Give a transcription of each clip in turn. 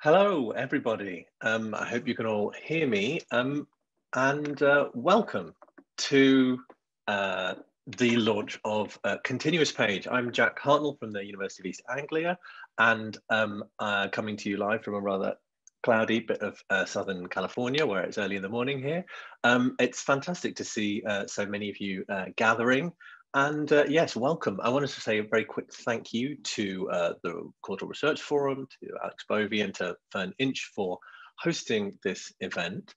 Hello, everybody. Um, I hope you can all hear me. Um, and uh, welcome to uh, the launch of uh, Continuous Page. I'm Jack Hartnell from the University of East Anglia and um, uh, coming to you live from a rather cloudy bit of uh, Southern California where it's early in the morning here. Um, it's fantastic to see uh, so many of you gathering and uh, yes, welcome. I wanted to say a very quick thank you to uh, the Courtauld Research Forum, to Alex Bovey and to Fern Inch for hosting this event.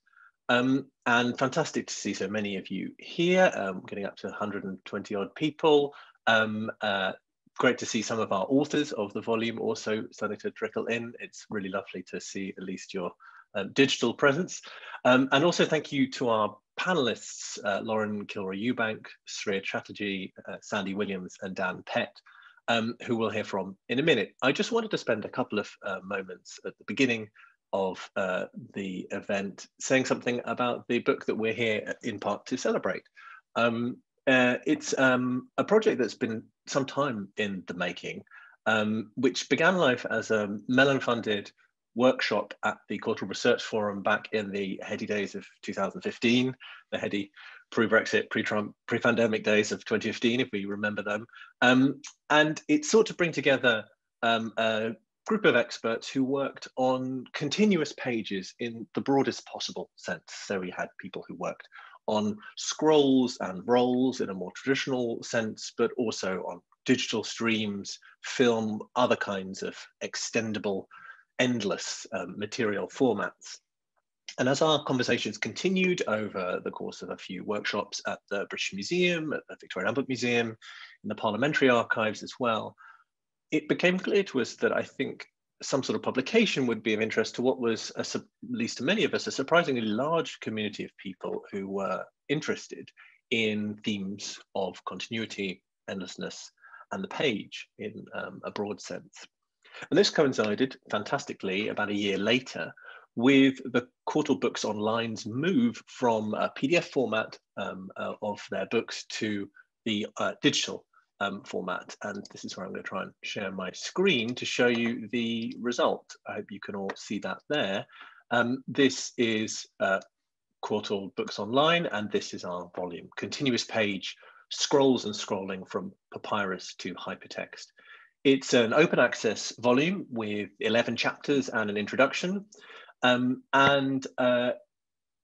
Um, and fantastic to see so many of you here, um, getting up to 120 odd people. Um, uh, great to see some of our authors of the volume also starting to trickle in. It's really lovely to see at least your um, digital presence. Um, and also thank you to our panelists, uh, Lauren Kilroy-Ewbank, Sria Chatterjee, uh, Sandy Williams, and Dan Pett, um, who we'll hear from in a minute. I just wanted to spend a couple of uh, moments at the beginning of uh, the event saying something about the book that we're here in part to celebrate. Um, uh, it's um, a project that's been some time in the making, um, which began life as a Mellon-funded workshop at the Courtauld Research Forum back in the heady days of 2015, the heady pre-Brexit, pre-Trump, pre-pandemic days of 2015, if we remember them. Um, and it sought to bring together um, a group of experts who worked on continuous pages in the broadest possible sense. So we had people who worked on scrolls and rolls in a more traditional sense, but also on digital streams, film, other kinds of extendable endless um, material formats. And as our conversations continued over the course of a few workshops at the British Museum, at the Victoria Albert Museum, in the Parliamentary Archives as well, it became clear to us that I think some sort of publication would be of interest to what was, at least to many of us, a surprisingly large community of people who were interested in themes of continuity, endlessness, and the page in um, a broad sense. And this coincided fantastically about a year later with the Courtauld Books Online's move from a PDF format um, uh, of their books to the uh, digital um, format. And this is where I'm going to try and share my screen to show you the result. I hope you can all see that there. Um, this is uh, Courtauld Books Online, and this is our volume. Continuous page scrolls and scrolling from papyrus to hypertext. It's an open access volume with 11 chapters and an introduction. Um, and uh,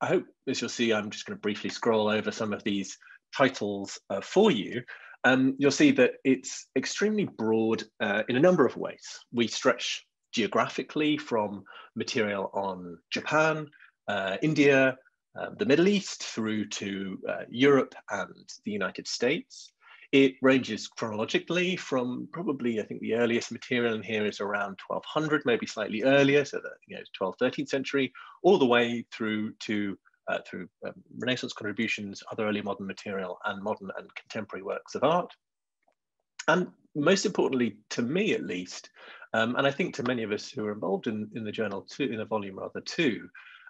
I hope, as you'll see, I'm just going to briefly scroll over some of these titles uh, for you. Um, you'll see that it's extremely broad uh, in a number of ways. We stretch geographically from material on Japan, uh, India, uh, the Middle East, through to uh, Europe and the United States. It ranges chronologically from probably, I think the earliest material in here is around 1200, maybe slightly earlier, so the you know, 12th, 13th century, all the way through to uh, through um, Renaissance contributions, other early modern material, and modern and contemporary works of art. And most importantly, to me at least, um, and I think to many of us who are involved in, in the journal too, in the volume rather too,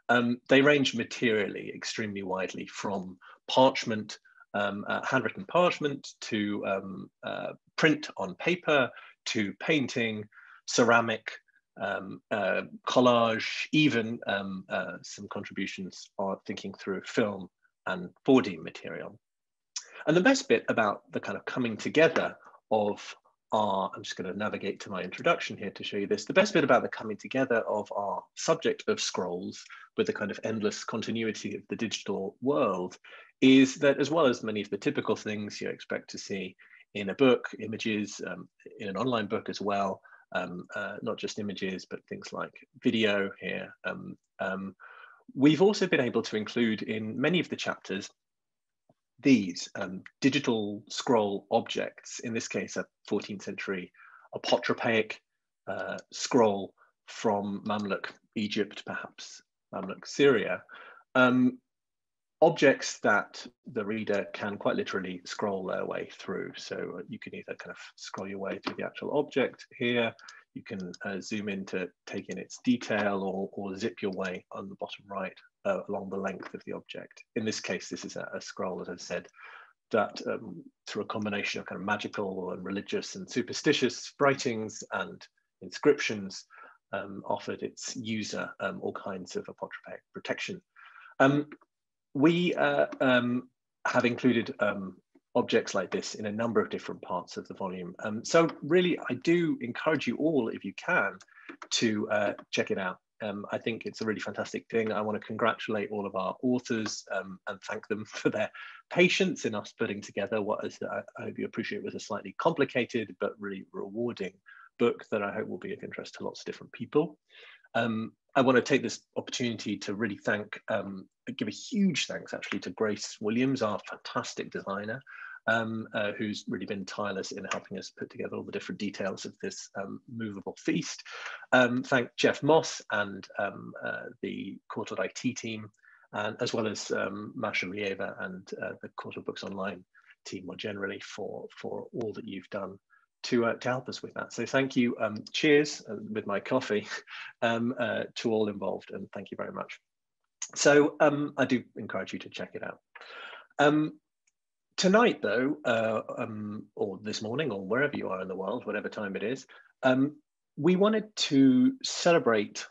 um, they range materially extremely widely from parchment um, uh, handwritten parchment to um, uh, print on paper to painting, ceramic, um, uh, collage, even um, uh, some contributions are thinking through film and 4D material. And the best bit about the kind of coming together of our, I'm just going to navigate to my introduction here to show you this. The best bit about the coming together of our subject of scrolls with the kind of endless continuity of the digital world is that as well as many of the typical things you expect to see in a book, images, um, in an online book as well, um, uh, not just images, but things like video here. Um, um we've also been able to include in many of the chapters these um, digital scroll objects, in this case, a 14th century apotropaic uh, scroll from Mamluk Egypt, perhaps Mamluk Syria, um, objects that the reader can quite literally scroll their way through. So uh, you can either kind of scroll your way through the actual object here, you can uh, zoom in to take in its detail or, or zip your way on the bottom right uh, along the length of the object. In this case, this is a, a scroll, as I said, that um, through a combination of kind of magical and religious and superstitious writings and inscriptions um, offered its user um, all kinds of apotropaic protection. Um, we uh, um, have included um, objects like this in a number of different parts of the volume. Um, so really, I do encourage you all, if you can, to uh, check it out. Um, I think it's a really fantastic thing. I want to congratulate all of our authors um, and thank them for their patience in us putting together what is, I, hope you appreciate, was a slightly complicated but really rewarding book that I hope will be of interest to lots of different people. Um, I want to take this opportunity to really thank, um, give a huge thanks actually to Grace Williams, our fantastic designer, um, uh, who's really been tireless in helping us put together all the different details of this um, movable feast. Um, thank Jeff Moss and um, uh, the Courtauld IT team, and as well as um, Masha Rieva and uh, the Courtauld Books Online team more generally for, for all that you've done to, uh, to help us with that. So thank you. Um, cheers uh, with my coffee um, uh, to all involved and thank you very much. So um, I do encourage you to check it out. Um, tonight though, uh, um, or this morning or wherever you are in the world, whatever time it is, um, we wanted to celebrate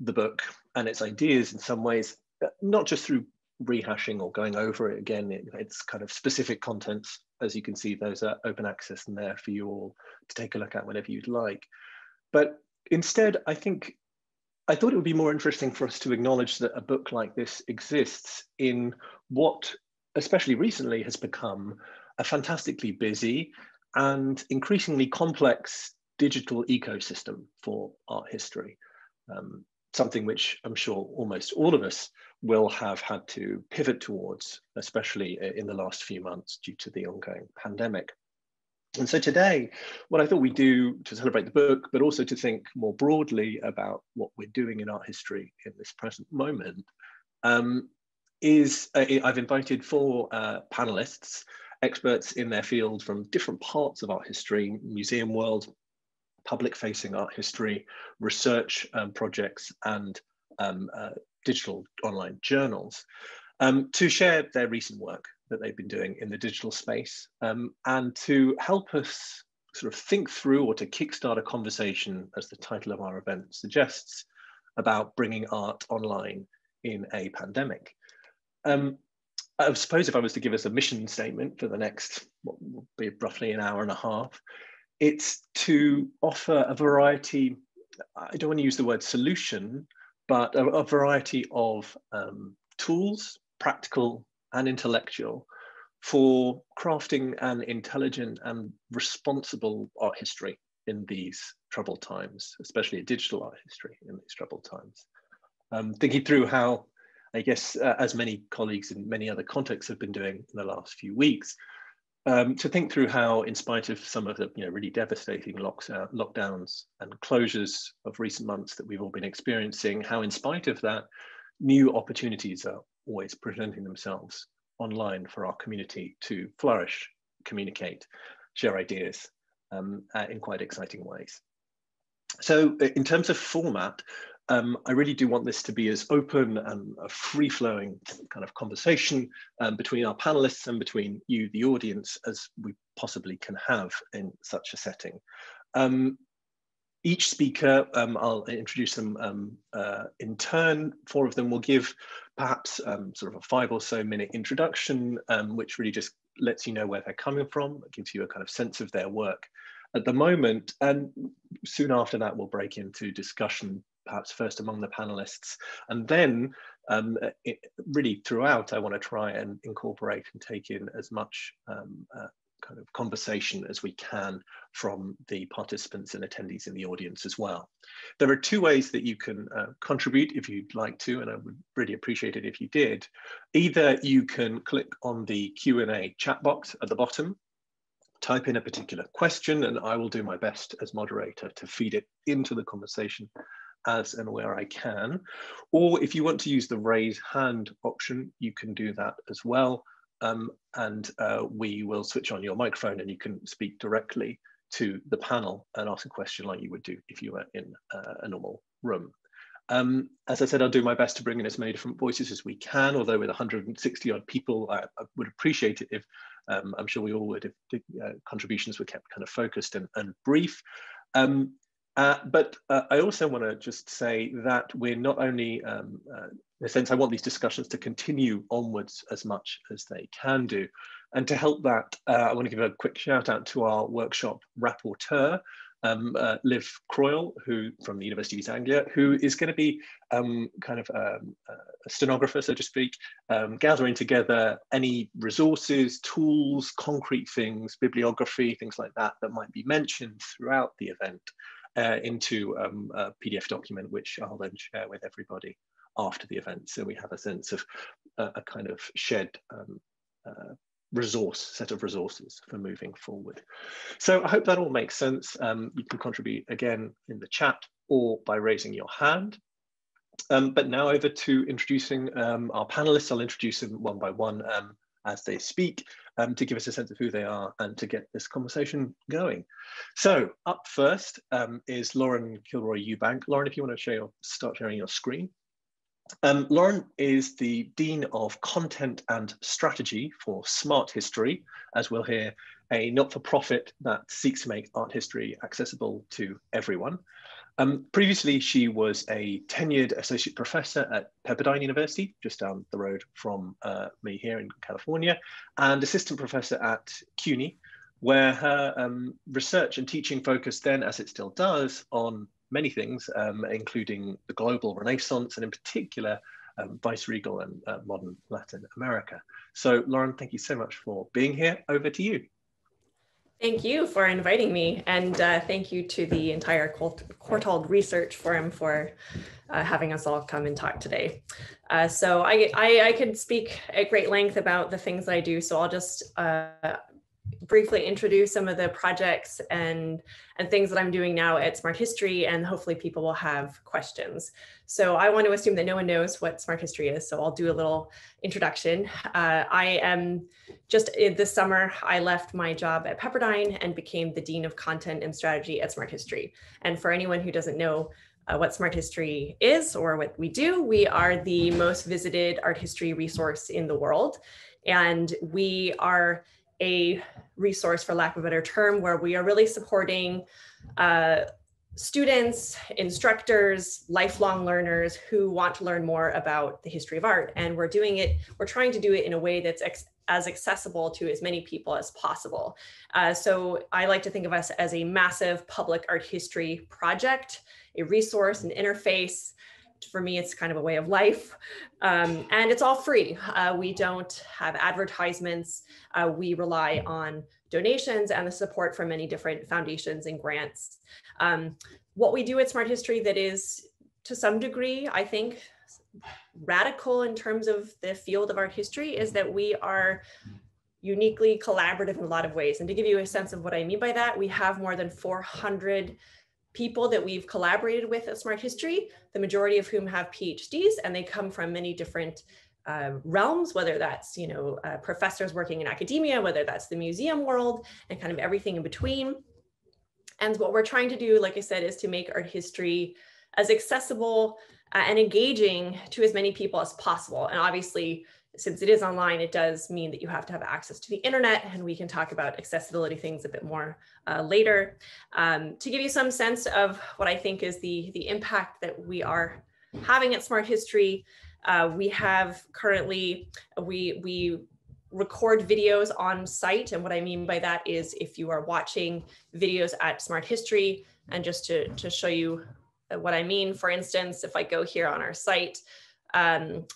the book and its ideas in some ways, not just through rehashing or going over it again. It, it's kind of specific contents. As you can see, those are open access and there for you all to take a look at whenever you'd like. But instead, I think I thought it would be more interesting for us to acknowledge that a book like this exists in what, especially recently, has become a fantastically busy and increasingly complex digital ecosystem for art history. Um, something which I'm sure almost all of us will have had to pivot towards, especially in the last few months due to the ongoing pandemic. And so today, what I thought we'd do to celebrate the book, but also to think more broadly about what we're doing in art history in this present moment, um, is uh, I've invited four uh, panelists, experts in their field from different parts of art history, museum world, public facing art history, research um, projects, and um, uh, digital online journals um, to share their recent work that they've been doing in the digital space um, and to help us sort of think through or to kickstart a conversation, as the title of our event suggests, about bringing art online in a pandemic. Um, I suppose if I was to give us a mission statement for the next, what will be roughly an hour and a half, it's to offer a variety, I don't want to use the word solution, but a, a variety of um, tools, practical and intellectual, for crafting an intelligent and responsible art history in these troubled times, especially a digital art history in these troubled times. Um, thinking through how, I guess, uh, as many colleagues in many other contexts have been doing in the last few weeks, um, to think through how, in spite of some of the you know, really devastating lockdowns and closures of recent months that we've all been experiencing, how, in spite of that, new opportunities are always presenting themselves online for our community to flourish, communicate, share ideas um, uh, in quite exciting ways. So, in terms of format, um, I really do want this to be as open and a free-flowing kind of conversation um, between our panelists and between you, the audience, as we possibly can have in such a setting. Um, each speaker, um, I'll introduce them um, uh, in turn. Four of them will give perhaps um, sort of a five or so minute introduction, which really just lets you know where they're coming from, gives you a kind of sense of their work at the moment. And soon after that, we'll break into discussion perhaps first among the panelists. And then um, it, really throughout, I want to try and incorporate and take in as much um, uh, kind of conversation as we can from the participants and attendees in the audience as well. There are two ways that you can uh, contribute if you'd like to, and I would really appreciate it if you did. Either you can click on the Q&A chat box at the bottom, type in a particular question, and I will do my best as moderator to feed it into the conversation as and where I can. Or if you want to use the raise hand option, you can do that as well. Um, and uh, we will switch on your microphone and you can speak directly to the panel and ask a question like you would do if you were in uh, a normal room. Um, as I said, I'll do my best to bring in as many different voices as we can, although with 160 odd people, I, I would appreciate it if, um, I'm sure we all would, if the uh, contributions were kept kind of focused and, and brief. Um, Uh, but uh, I also want to just say that we're not only, um, uh, in a sense, I want these discussions to continue onwards as much as they can do. And to help that, uh, I want to give a quick shout out to our workshop rapporteur, um, uh, Liv Croyle, who from the University of East Anglia, who is going to be um, kind of um, a stenographer, so to speak, um, gathering together any resources, tools, concrete things, bibliography, things like that, that might be mentioned throughout the event uh, into um, a PDF document, which I'll then share with everybody after the event. So we have a sense of uh, a kind of shared um, uh, resource, set of resources for moving forward. So I hope that all makes sense. Um, you can contribute again in the chat or by raising your hand. Um, but now over to introducing um, our panelists. I'll introduce them one by one um, as they speak um, to give us a sense of who they are and to get this conversation going. So up first um, is Lauren Kilroy Ewbank. Lauren, if you want to share your, start sharing your screen. Um, Lauren is the Dean of Content and Strategy for Smart History, as we'll hear, a not-for-profit that seeks to make art history accessible to everyone. Um, previously, she was a tenured associate professor at Pepperdine University, just down the road from uh, me here in California, and assistant professor at CUNY, where her um, research and teaching focused then, as it still does, on many things, um, including the global renaissance and in particular, um, viceregal and uh, modern Latin America. So Lauren, thank you so much for being here. Over to you. Thank you for inviting me, and uh, thank you to the entire Courtauld Research Forum for uh, having us all come and talk today. Uh, so I, I, I, could speak at great length about the things I do, so I'll just uh, briefly introduce some of the projects and, and things that I'm doing now at Smart History, and hopefully people will have questions. So I want to assume that no one knows what Smart History is, so I'll do a little introduction. Uh, I am just this summer, I left my job at Pepperdine and became the Dean of Content and Strategy at Smart History. And for anyone who doesn't know, uh, what Smart History is or what we do. We are the most visited art history resource in the world. And we are a resource, for lack of a better term, where we are really supporting uh, students, instructors, lifelong learners who want to learn more about the history of art. And we're doing it, we're trying to do it in a way that's as accessible to as many people as possible. Uh, so I like to think of us as a massive public art history project, a resource, an interface for me, it's kind of a way of life. Um, and it's all free. Uh, we don't have advertisements. Uh, we rely on donations and the support from many different foundations and grants. Um, what we do at Smart History that is to some degree, I think, radical in terms of the field of art history is that we are uniquely collaborative in a lot of ways. And to give you a sense of what I mean by that, we have more than 400 people that we've collaborated with at Smart History, the majority of whom have PhDs, and they come from many different uh, realms, whether that's you know uh, professors working in academia, whether that's the museum world, and kind of everything in between. And what we're trying to do, like I said, is to make art history as accessible uh, and engaging to as many people as possible. And obviously, since it is online, it does mean that you have to have access to the internet, and we can talk about accessibility things a bit more uh, later. Um, to give you some sense of what I think is the, the impact that we are having at Smart History, uh, we have currently, we, we record videos on site. And what I mean by that is if you are watching videos at Smart History, and just to, to show you what I mean, for instance, if I go here on our site, um,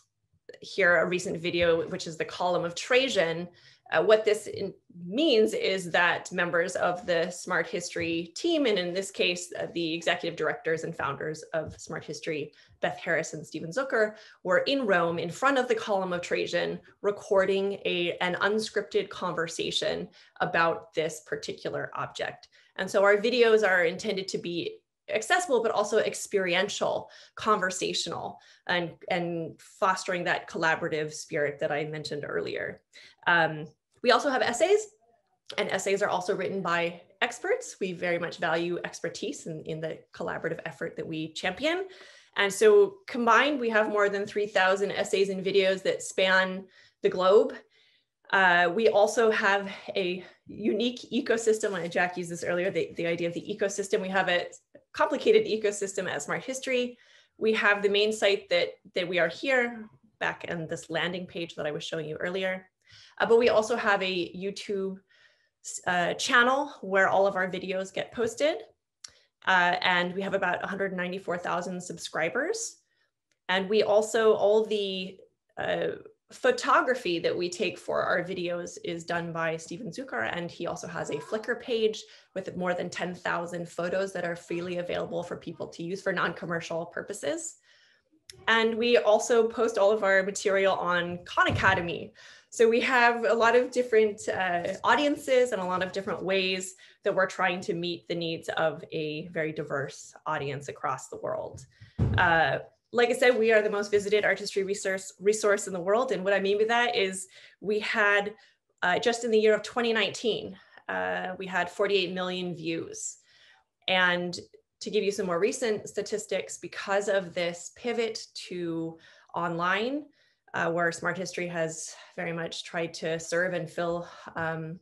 here a recent video, which is the column of Trajan. Uh, what this in, means is that members of the Smart History team, and in this case, uh, the executive directors and founders of Smart History, Beth Harris and Steven Zucker, were in Rome in front of the column of Trajan, recording a, an unscripted conversation about this particular object. And so our videos are intended to be accessible, but also experiential, conversational, and, and fostering that collaborative spirit that I mentioned earlier. Um, we also have essays, and essays are also written by experts. We very much value expertise in, in the collaborative effort that we champion. And so combined, we have more than 3,000 essays and videos that span the globe. Uh, we also have a unique ecosystem. Jack used this earlier, the, the idea of the ecosystem. We have a complicated ecosystem at Smart History. We have the main site that, that we are here, back in this landing page that I was showing you earlier. Uh, but we also have a YouTube uh, channel where all of our videos get posted. Uh, and we have about 194,000 subscribers. And we also, all the uh, photography that we take for our videos is done by Steven Zucker, and he also has a Flickr page with more than 10,000 photos that are freely available for people to use for non-commercial purposes. And we also post all of our material on Khan Academy. So we have a lot of different uh, audiences and a lot of different ways that we're trying to meet the needs of a very diverse audience across the world. Uh, like I said, we are the most visited artistry resource, resource in the world. And what I mean by that is we had, uh, just in the year of 2019, uh, we had 48 million views. And to give you some more recent statistics, because of this pivot to online, uh, where Smart History has very much tried to serve and fill um,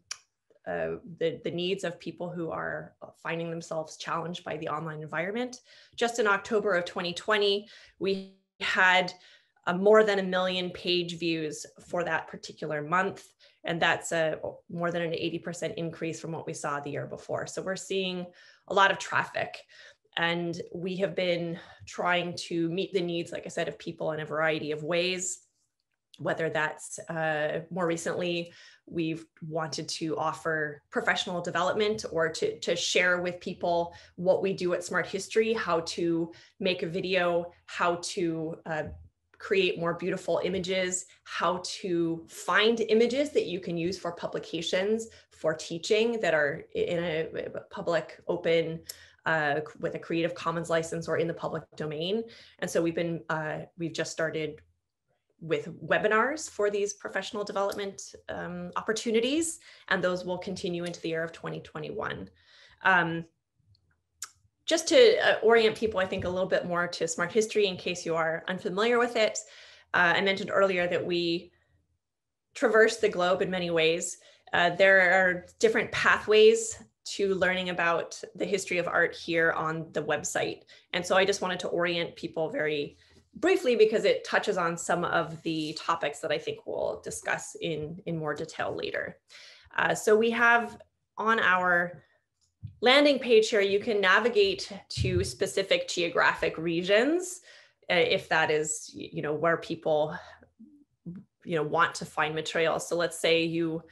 uh, the, the needs of people who are finding themselves challenged by the online environment. Just in October of 2020, we had uh, more than a million page views for that particular month. And that's a more than an 80% increase from what we saw the year before. So we're seeing a lot of traffic. And we have been trying to meet the needs, like I said, of people in a variety of ways whether that's uh, more recently we've wanted to offer professional development or to, to share with people what we do at smart history how to make a video how to uh, create more beautiful images how to find images that you can use for publications for teaching that are in a public open uh, with a Creative Commons license or in the public domain. And so we've been, uh, we've just started with webinars for these professional development um, opportunities, and those will continue into the year of 2021. Um, just to uh, orient people, I think, a little bit more to smart history in case you are unfamiliar with it. Uh, I mentioned earlier that we traverse the globe in many ways. Uh, there are different pathways to learning about the history of art here on the website. And so I just wanted to orient people very briefly because it touches on some of the topics that I think we'll discuss in, in more detail later. Uh, so we have on our landing page here, you can navigate to specific geographic regions uh, if that is, you know, where people, you know, want to find material. So let's say you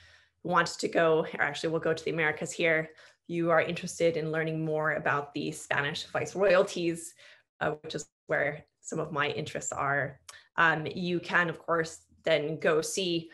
want to go, or actually we'll go to the Americas here. You are interested in learning more about the Spanish viceroyalties, uh, which is where some of my interests are. Um, you can, of course, then go see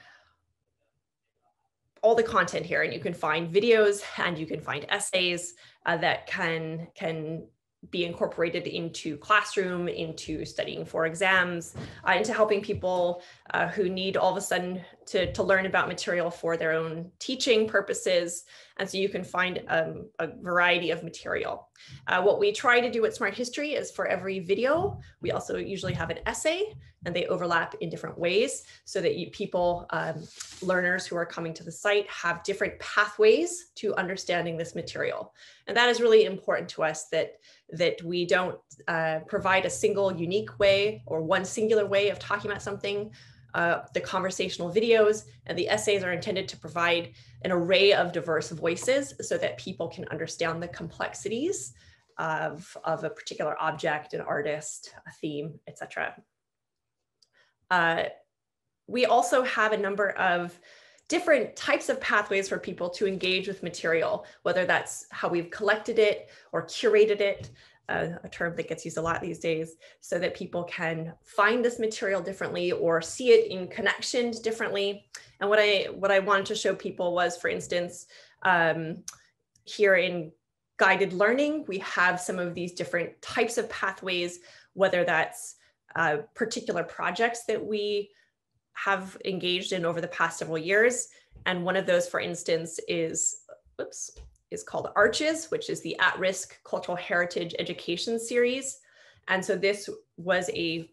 all the content here and you can find videos and you can find essays uh, that can can be incorporated into classroom, into studying for exams, uh, into helping people uh, who need all of a sudden to, to learn about material for their own teaching purposes. And so you can find um, a variety of material. Uh, what we try to do at Smart History is for every video, we also usually have an essay and they overlap in different ways so that you, people, um, learners who are coming to the site have different pathways to understanding this material. And that is really important to us that, that we don't uh, provide a single unique way or one singular way of talking about something. Uh, the conversational videos and the essays are intended to provide an array of diverse voices so that people can understand the complexities of, of a particular object, an artist, a theme, etc. Uh, we also have a number of different types of pathways for people to engage with material, whether that's how we've collected it or curated it, uh, a term that gets used a lot these days, so that people can find this material differently or see it in connections differently. And what I what I wanted to show people was, for instance, um, here in guided learning, we have some of these different types of pathways, whether that's uh, particular projects that we have engaged in over the past several years. And one of those, for instance, is, oops, is called Arches, which is the At-Risk Cultural Heritage Education Series. And so this was a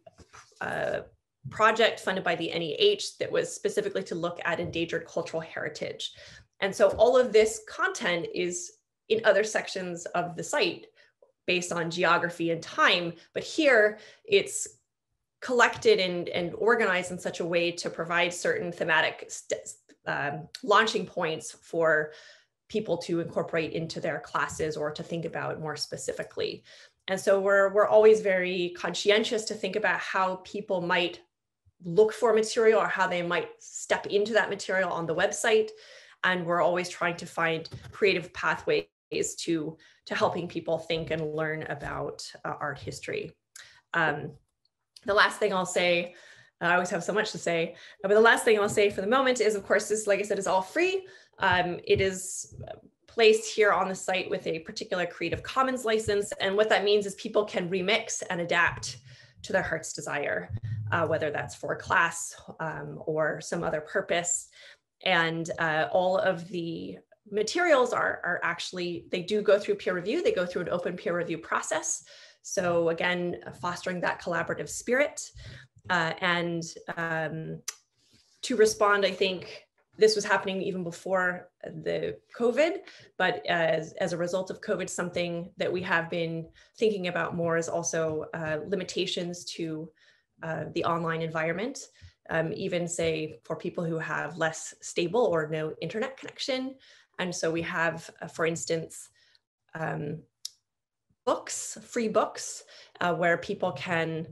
uh, project funded by the NEH that was specifically to look at endangered cultural heritage. And so all of this content is in other sections of the site based on geography and time. But here it's collected and, and organized in such a way to provide certain thematic um, launching points for people to incorporate into their classes or to think about more specifically. And so we're, we're always very conscientious to think about how people might look for material or how they might step into that material on the website. And we're always trying to find creative pathways to, to helping people think and learn about uh, art history. Um, the last thing I'll say, I always have so much to say, but the last thing I'll say for the moment is, of course, this, like I said, is all free. Um, it is placed here on the site with a particular Creative Commons license. And what that means is people can remix and adapt to their heart's desire, uh, whether that's for class um, or some other purpose. And uh, all of the materials are, are actually, they do go through peer review, they go through an open peer review process. So again, fostering that collaborative spirit. Uh, and um, to respond, I think this was happening even before the COVID, but as, as a result of COVID, something that we have been thinking about more is also uh, limitations to uh, the online environment. Um, even say for people who have less stable or no internet connection, and so we have, uh, for instance, um, books, free books, uh, where people can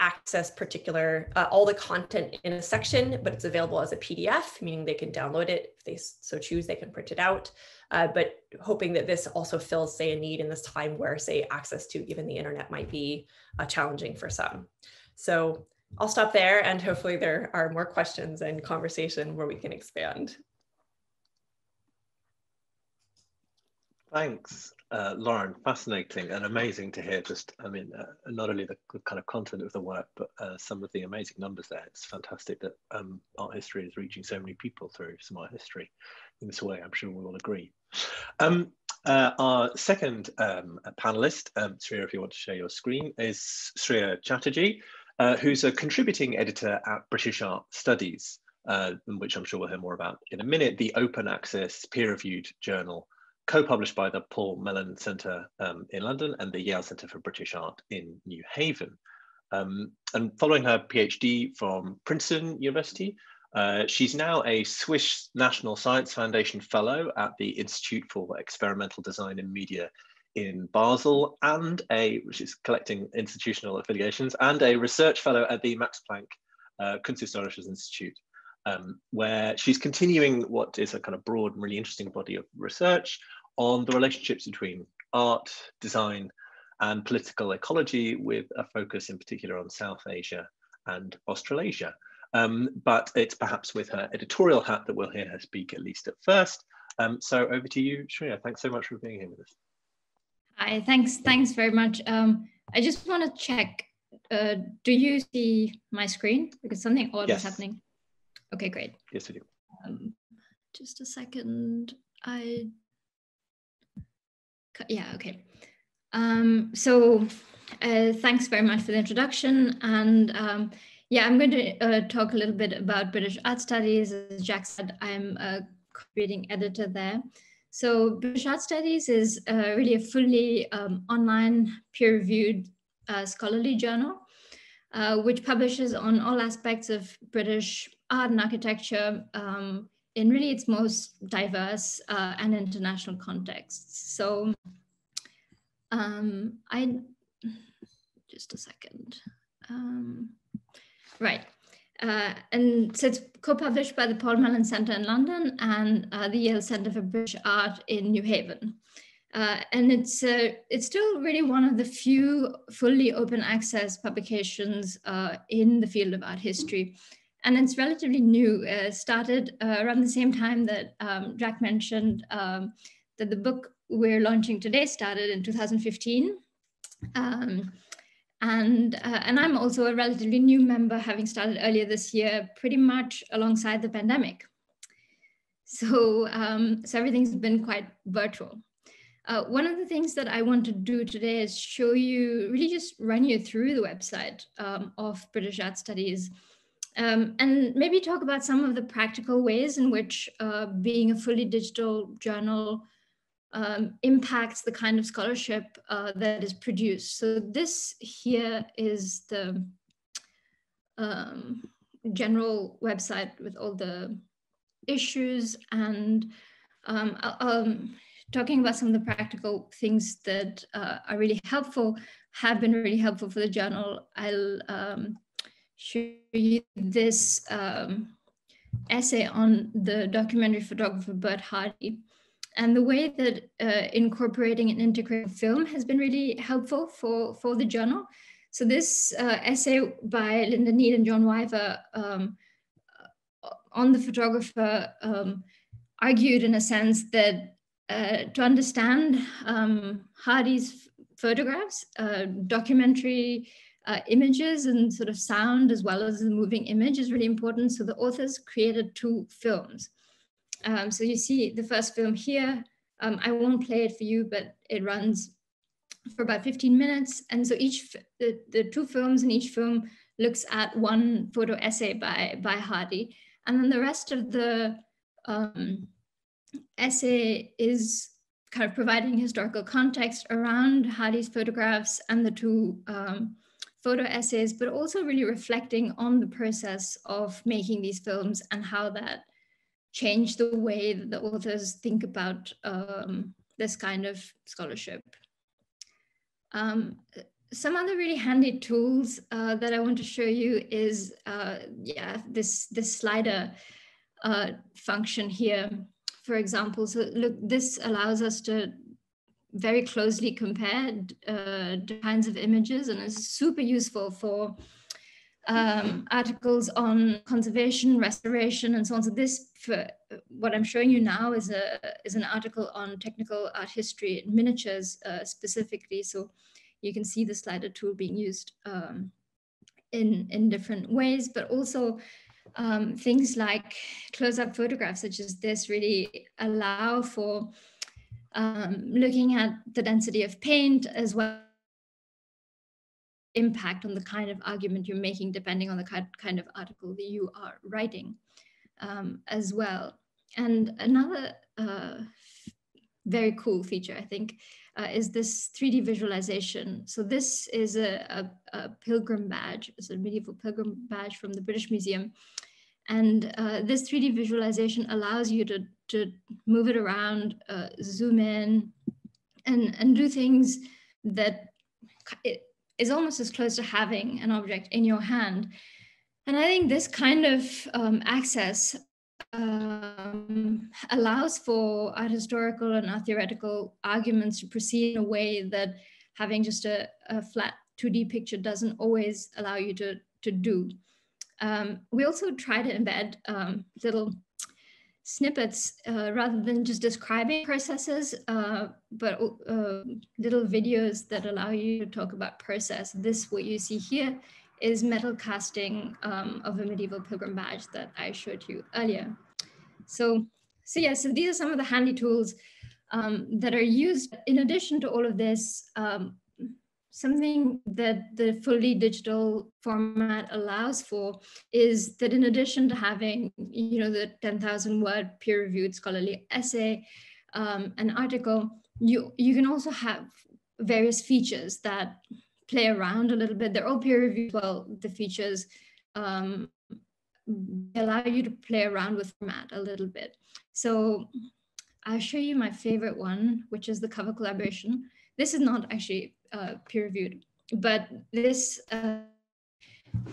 access particular, uh, all the content in a section, but it's available as a PDF, meaning they can download it if they so choose, they can print it out. Uh, but hoping that this also fills, say, a need in this time where, say, access to even the internet might be uh, challenging for some. So I'll stop there and hopefully there are more questions and conversation where we can expand. Thanks, uh, Lauren. Fascinating and amazing to hear. Just, I mean, uh, not only the kind of content of the work, but uh, some of the amazing numbers there. It's fantastic that um, art history is reaching so many people through some art history in this way. I'm sure we all agree. Um, uh, our second um, panelist, um, Sria, if you want to share your screen, is Sria Chatterjee, uh, who's a contributing editor at British Art Studies, uh, which I'm sure we'll hear more about in a minute, the open access peer-reviewed journal co-published by the Paul Mellon Centre um, in London and the Yale Centre for British Art in New Haven. Um, and following her PhD from Princeton University, uh, she's now a Swiss National Science Foundation Fellow at the Institute for Experimental Design in Media in Basel and a, which is collecting institutional affiliations, and a research fellow at the Max Planck uh, Kunsthistorisches Institute, um, where she's continuing what is a kind of broad and really interesting body of research on the relationships between art, design, and political ecology, with a focus in particular on South Asia and Australasia. Um, but it's perhaps with her editorial hat that we'll hear her speak at least at first. Um, so over to you, Sria. Thanks so much for being here with us. Hi, thanks. Thanks very much. Um, I just want to check. Uh, do you see my screen? Because something odd yes. is happening. Okay, great. Yes, I do. Um, just a second. I yeah, okay. Um, so uh, thanks very much for the introduction. And um, yeah, I'm going to uh, talk a little bit about British art studies. As Jack said, I'm a creating editor there. So British Art Studies is uh, really a fully um, online peer-reviewed uh, scholarly journal, uh, which publishes on all aspects of British art and architecture um, in really its most diverse uh, and international contexts. So um, I, just a second. Um, right. Uh, and so it's co-published by the Paul Mellon Centre in London and uh, the Yale Centre for British Art in New Haven. Uh, and it's uh, it's still really one of the few fully open access publications uh, in the field of art history and it's relatively new. Uh, started uh, around the same time that um, Jack mentioned um, that the book we're launching today started in 2015. Um, and, uh, and I'm also a relatively new member, having started earlier this year, pretty much alongside the pandemic. So, um, so everything's been quite virtual. Uh, one of the things that I want to do today is show you, really just run you through the website um, of British Art Studies um, and maybe talk about some of the practical ways in which uh, being a fully digital journal um, impacts the kind of scholarship uh, that is produced. So this here is the um, general website with all the issues and um, um, talking about some of the practical things that uh, are really helpful, have been really helpful for the journal. I'll um, show you this um, essay on the documentary photographer Bert Hardy. And the way that uh, incorporating and integrating film has been really helpful for, for the journal. So this uh, essay by Linda Nead and John Wyver um, on the photographer um, argued in a sense that uh, to understand um, Hardy's photographs, uh, documentary uh, images and sort of sound as well as the moving image is really important. So the authors created two films. Um, so you see the first film here. Um, I won't play it for you, but it runs for about 15 minutes. And so each, the, the two films in each film looks at one photo essay by, by Hardy. And then the rest of the um, essay is kind of providing historical context around Hardy's photographs and the two um, photo essays, but also really reflecting on the process of making these films and how that changed the way that the authors think about um, this kind of scholarship. Um, some other really handy tools uh, that I want to show you is, uh, yeah, this, this slider uh, function here, for example. So look, this allows us to very closely compared uh, kinds of images and is super useful for um, articles on conservation, restoration, and so on. So this, for what I'm showing you now, is a is an article on technical art history miniatures uh, specifically. So you can see the slider tool being used um, in, in different ways, but also um, things like close-up photographs such as this really allow for um, looking at the density of paint as well impact on the kind of argument you're making depending on the kind of article that you are writing um, as well. And another uh, very cool feature, I think, uh, is this 3D visualization. So this is a, a, a, pilgrim badge, it's a medieval pilgrim badge from the British Museum. And uh, this 3D visualization allows you to, to move it around, uh, zoom in, and, and do things that it is almost as close to having an object in your hand. And I think this kind of um, access um, allows for art historical and art theoretical arguments to proceed in a way that having just a, a flat 2D picture doesn't always allow you to, to do. Um, we also try to embed um, little snippets uh, rather than just describing processes, uh, but uh, little videos that allow you to talk about process. This, what you see here, is metal casting um, of a medieval pilgrim badge that I showed you earlier. So, so yeah, so these are some of the handy tools um, that are used. In addition to all of this, um, something that the fully digital format allows for is that in addition to having, you know, the 10,000 word peer-reviewed scholarly essay, um, an article, you, you can also have various features that play around a little bit. They're all peer reviewed. Well, the features um, allow you to play around with format a little bit. So I'll show you my favorite one, which is the cover collaboration. This is not actually uh, peer reviewed, but this uh,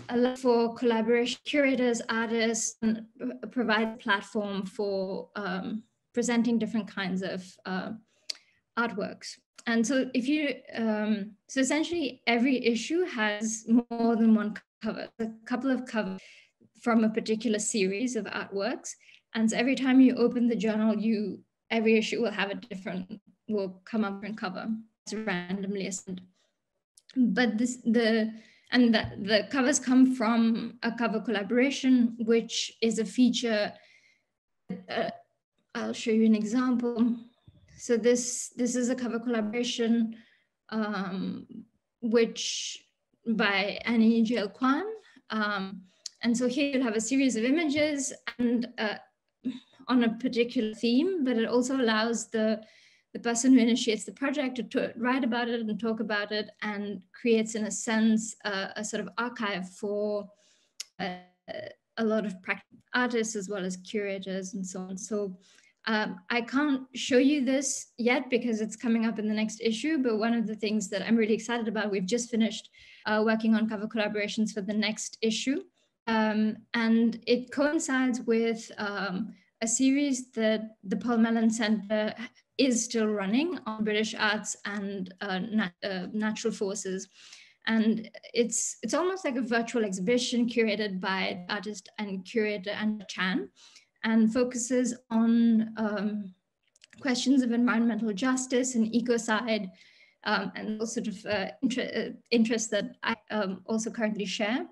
allows for collaboration, curators, artists, and provide a platform for um, presenting different kinds of uh, artworks. And so if you, um, so essentially every issue has more than one cover, a couple of covers from a particular series of artworks. And so every time you open the journal, you, every issue will have a different, will come up and cover. Randomly assigned. But this, the, and the, the covers come from a cover collaboration, which is a feature, uh, I'll show you an example. So this, this is a cover collaboration, um, which by Annie Jill Kwan. Um, and so here you'll have a series of images and uh, on a particular theme, but it also allows the, the person who initiates the project to, to write about it and talk about it and creates in a sense uh, a sort of archive for uh, a lot of artists as well as curators and so on. So um, I can't show you this yet because it's coming up in the next issue, but one of the things that I'm really excited about, we've just finished uh, working on cover collaborations for the next issue. Um, and it coincides with um, a series that the Paul Mellon Center is still running on British arts and uh, uh, natural forces. And it's, it's almost like a virtual exhibition curated by artist and curator Anna Chan and focuses on um, questions of environmental justice and ecocide, um, and those sort of uh, inter uh, interests that I um, also currently share.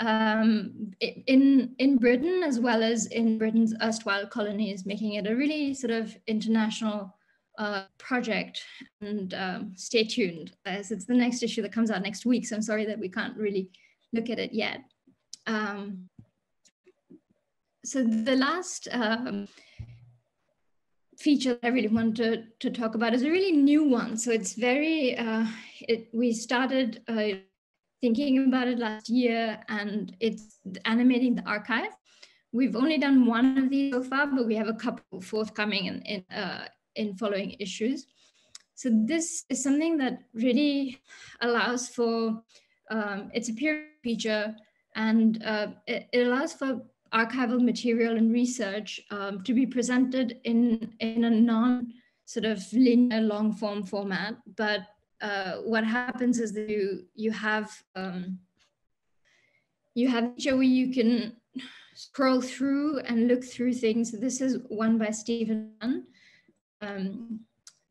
Um, in, in Britain, as well as in Britain's erstwhile colonies, making it a really sort of international uh, project. And um, stay tuned, as it's the next issue that comes out next week. So I'm sorry that we can't really look at it yet. Um, so the last um, feature I really want to, to talk about is a really new one. So it's very, uh, it, we started uh, thinking about it last year and it's animating the archive. We've only done one of these so far, but we have a couple forthcoming in, in, uh, in following issues. So this is something that really allows for, um, it's a peer feature and uh, it, it allows for archival material and research um, to be presented in, in a non sort of linear long form format. But uh, what happens is that you, you have um, you have where you can scroll through and look through things. This is one by Stephen um,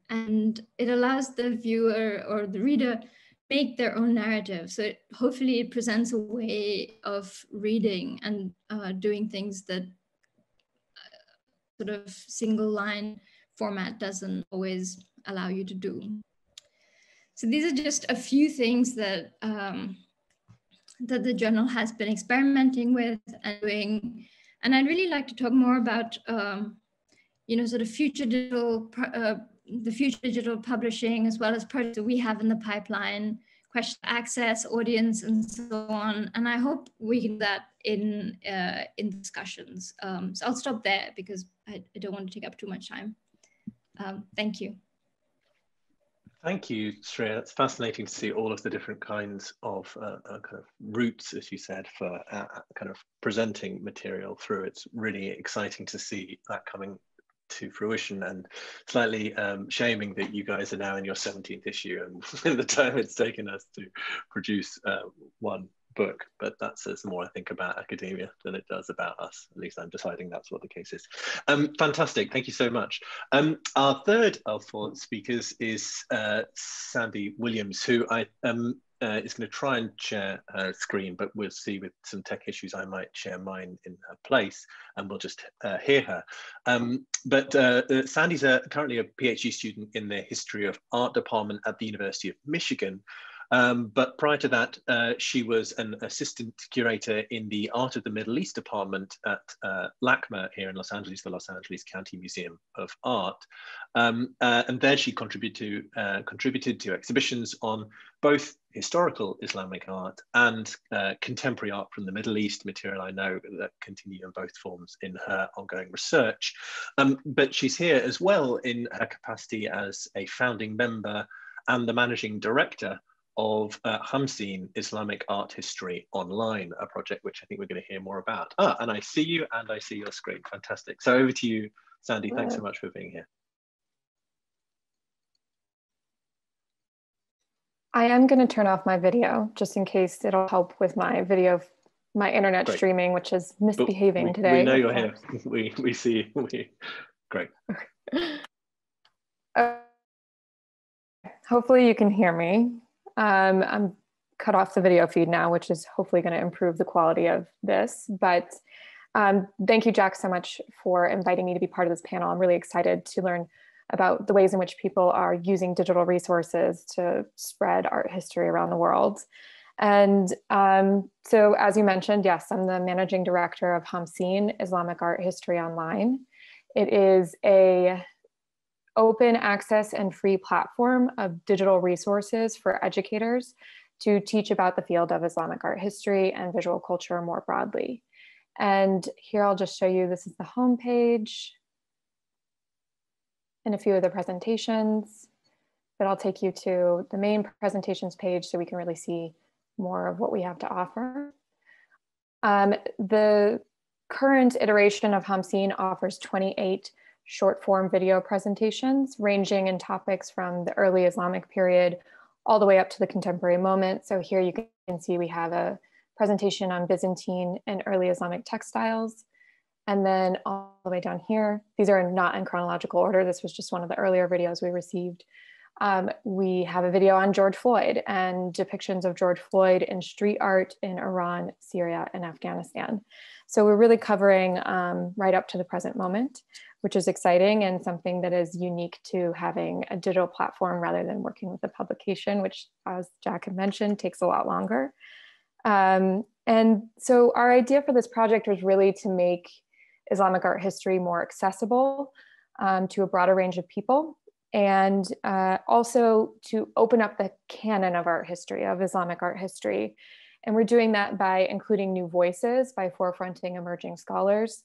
and it allows the viewer or the reader make their own narrative. So it, hopefully it presents a way of reading and uh, doing things that uh, sort of single line format doesn't always allow you to do. So these are just a few things that um, that the journal has been experimenting with and doing. And I'd really like to talk more about, um, you know, sort of future digital uh, the future digital publishing, as well as projects that we have in the pipeline, question access, audience, and so on. And I hope we can do that in uh, in discussions. Um, so I'll stop there because I, I, don't want to take up too much time. Um, thank you. Thank you, Sria. It's fascinating to see all of the different kinds of uh, uh, kind of routes, as you said, for uh, kind of presenting material through. It's really exciting to see that coming to fruition and slightly um, shaming that you guys are now in your 17th issue and the time it's taken us to produce uh, one book but that says more i think about academia than it does about us. At least i'm deciding that's what the case is. Um, fantastic. Thank you so much. Um, our third of four speakers is uh, sandy williams who i um, uh, is going to try and share a screen, but we'll see with some tech issues, I might share mine in her place and we'll just uh, hear her. Um, but uh, uh Sandy's a, currently a PhD student in the History of Art department at the University of Michigan, um, but prior to that, uh, she was an assistant curator in the Art of the Middle East department at uh, LACMA here in Los Angeles, the Los Angeles County Museum of Art. Um, uh, and there she contributed to, uh, contributed to exhibitions on both historical Islamic art and uh, contemporary art from the Middle East, material I know that continue in both forms in her ongoing research. Um, but she's here as well in her capacity as a founding member and the managing director of uh, Khamseen Islamic Art History Online, a project which I think we're going to hear more about. Ah, and I see you and I see your screen. Fantastic. So over to you, Sandy. Thanks so much for being here. I am going to turn off my video just in case it'll help with my video, my internet great. streaming, which is misbehaving we, today. We know you're here. We, we see. We, great. Uh, hopefully you can hear me. Um, I'm cut off the video feed now, which is hopefully going to improve the quality of this. But um, thank you, Jack, so much for inviting me to be part of this panel. I'm really excited to learn about the ways in which people are using digital resources to spread art history around the world. And um, so, as you mentioned, yes, I'm the managing director of Khamseen Islamic Art History Online. It is a open access and free platform of digital resources for educators to teach about the field of Islamic art history and visual culture more broadly. And here I'll just show you, this is the home page and a few of the presentations, but I'll take you to the main presentations page so we can really see more of what we have to offer. Um, the current iteration of Khamseen offers 28 short form video presentations ranging in topics from the early Islamic period all the way up to the contemporary moment. So here you can see we have a presentation on Byzantine and early Islamic textiles. And then all the way down here, these are not in chronological order. This was just one of the earlier videos we received um, we have a video on George Floyd and depictions of George Floyd in street art in Iran, Syria, and Afghanistan. So we're really covering um, right up to the present moment, which is exciting and something that is unique to having a digital platform rather than working with a publication, which, as Jack had mentioned, takes a lot longer. Um, and so our idea for this project was really to make Islamic art history more accessible um, to a broader range of people and uh, also to open up the canon of art history, of Islamic art history. And we're doing that by including new voices, by forefronting emerging scholars,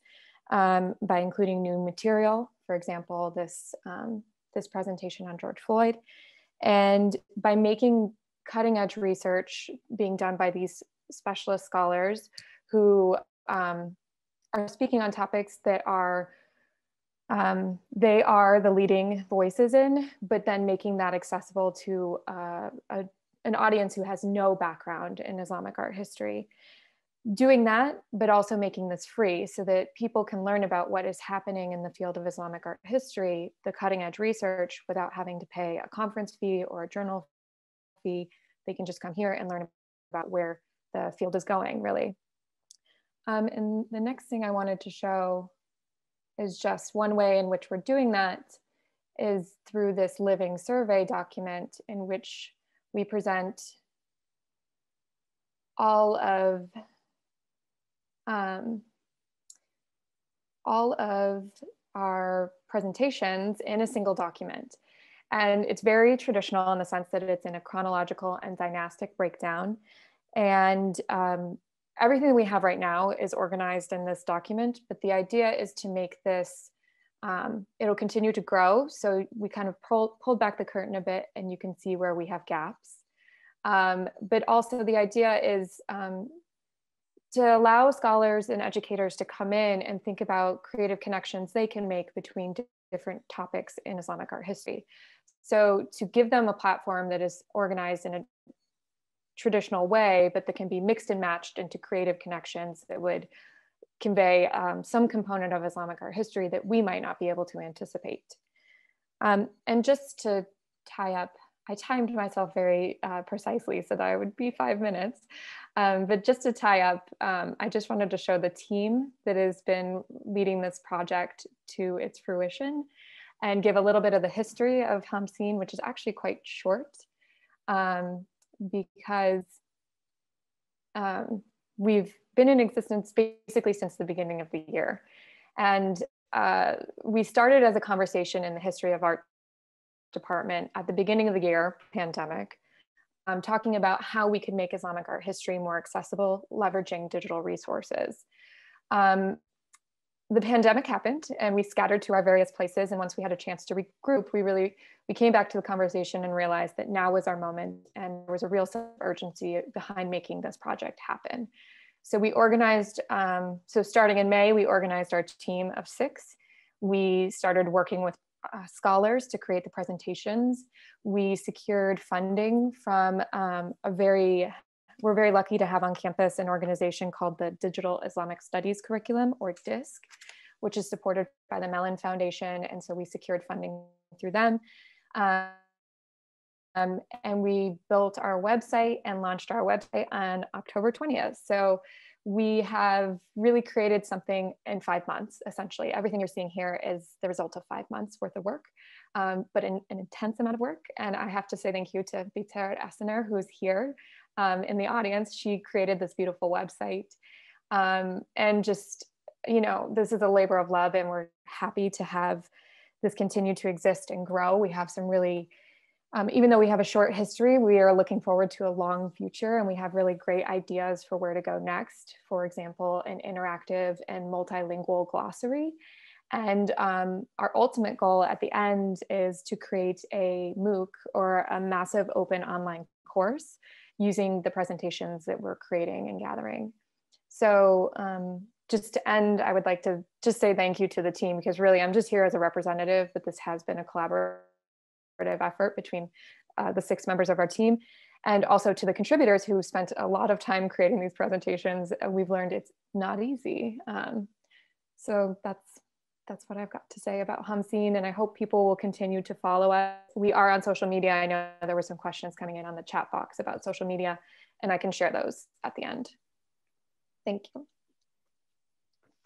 um, by including new material, for example, this, um, this presentation on George Floyd, and by making cutting edge research being done by these specialist scholars who um, are speaking on topics that are um, they are the leading voices in, but then making that accessible to uh, a, an audience who has no background in Islamic art history. Doing that, but also making this free so that people can learn about what is happening in the field of Islamic art history, the cutting edge research, without having to pay a conference fee or a journal fee. They can just come here and learn about where the field is going, really. Um, and the next thing I wanted to show is just one way in which we're doing that is through this living survey document in which we present all of um, all of our presentations in a single document. And it's very traditional in the sense that it's in a chronological and dynastic breakdown. And um, everything we have right now is organized in this document, but the idea is to make this, um, it'll continue to grow. So we kind of pull, pulled back the curtain a bit and you can see where we have gaps. Um, but also the idea is um, to allow scholars and educators to come in and think about creative connections they can make between different topics in Islamic art history. So to give them a platform that is organized in a traditional way, but that can be mixed and matched into creative connections that would convey um, some component of Islamic art history that we might not be able to anticipate. Um, and just to tie up, I timed myself very uh, precisely so that I would be five minutes. Um, but just to tie up, um, I just wanted to show the team that has been leading this project to its fruition and give a little bit of the history of Khamseen, which is actually quite short. Um, because um, we've been in existence basically since the beginning of the year. And uh, we started as a conversation in the history of art department at the beginning of the year, pandemic, um, talking about how we could make Islamic art history more accessible, leveraging digital resources. Um, the pandemic happened and we scattered to our various places and once we had a chance to regroup we really we came back to the conversation and realized that now was our moment and there was a real sense of urgency behind making this project happen so we organized um, so starting in may we organized our team of six we started working with uh, scholars to create the presentations we secured funding from um, a very we're very lucky to have on campus an organization called the Digital Islamic Studies Curriculum, or DISC, which is supported by the Mellon Foundation. And so we secured funding through them. Um, and we built our website and launched our website on October 20th. So we have really created something in five months, essentially. Everything you're seeing here is the result of five months worth of work, um, but an, an, intense amount of work. And I have to say thank you to Biter Essener, who's here um, in the audience. She created this beautiful website. Um, and just, you know, this is a labor of love, and we're happy to have this continue to exist and grow. We have some really, um, even though we have a short history, we are looking forward to a long future, and we have really great ideas for where to go next. For example, an interactive and multilingual glossary and um, our ultimate goal at the end is to create a MOOC or a massive open online course using the presentations that we're creating and gathering. So um, just to end, I would like to just say thank you to the team because really I'm just here as a representative, but this has been a collaborative effort between uh, the six members of our team and also to the contributors who spent a lot of time creating these presentations. We've learned it's not easy. Um, so that's that's what I've got to say about Khamseen, and I hope people will continue to follow us. We are on social media. I know there were some questions coming in on the chat box about social media, and I can share those at the end. Thank you.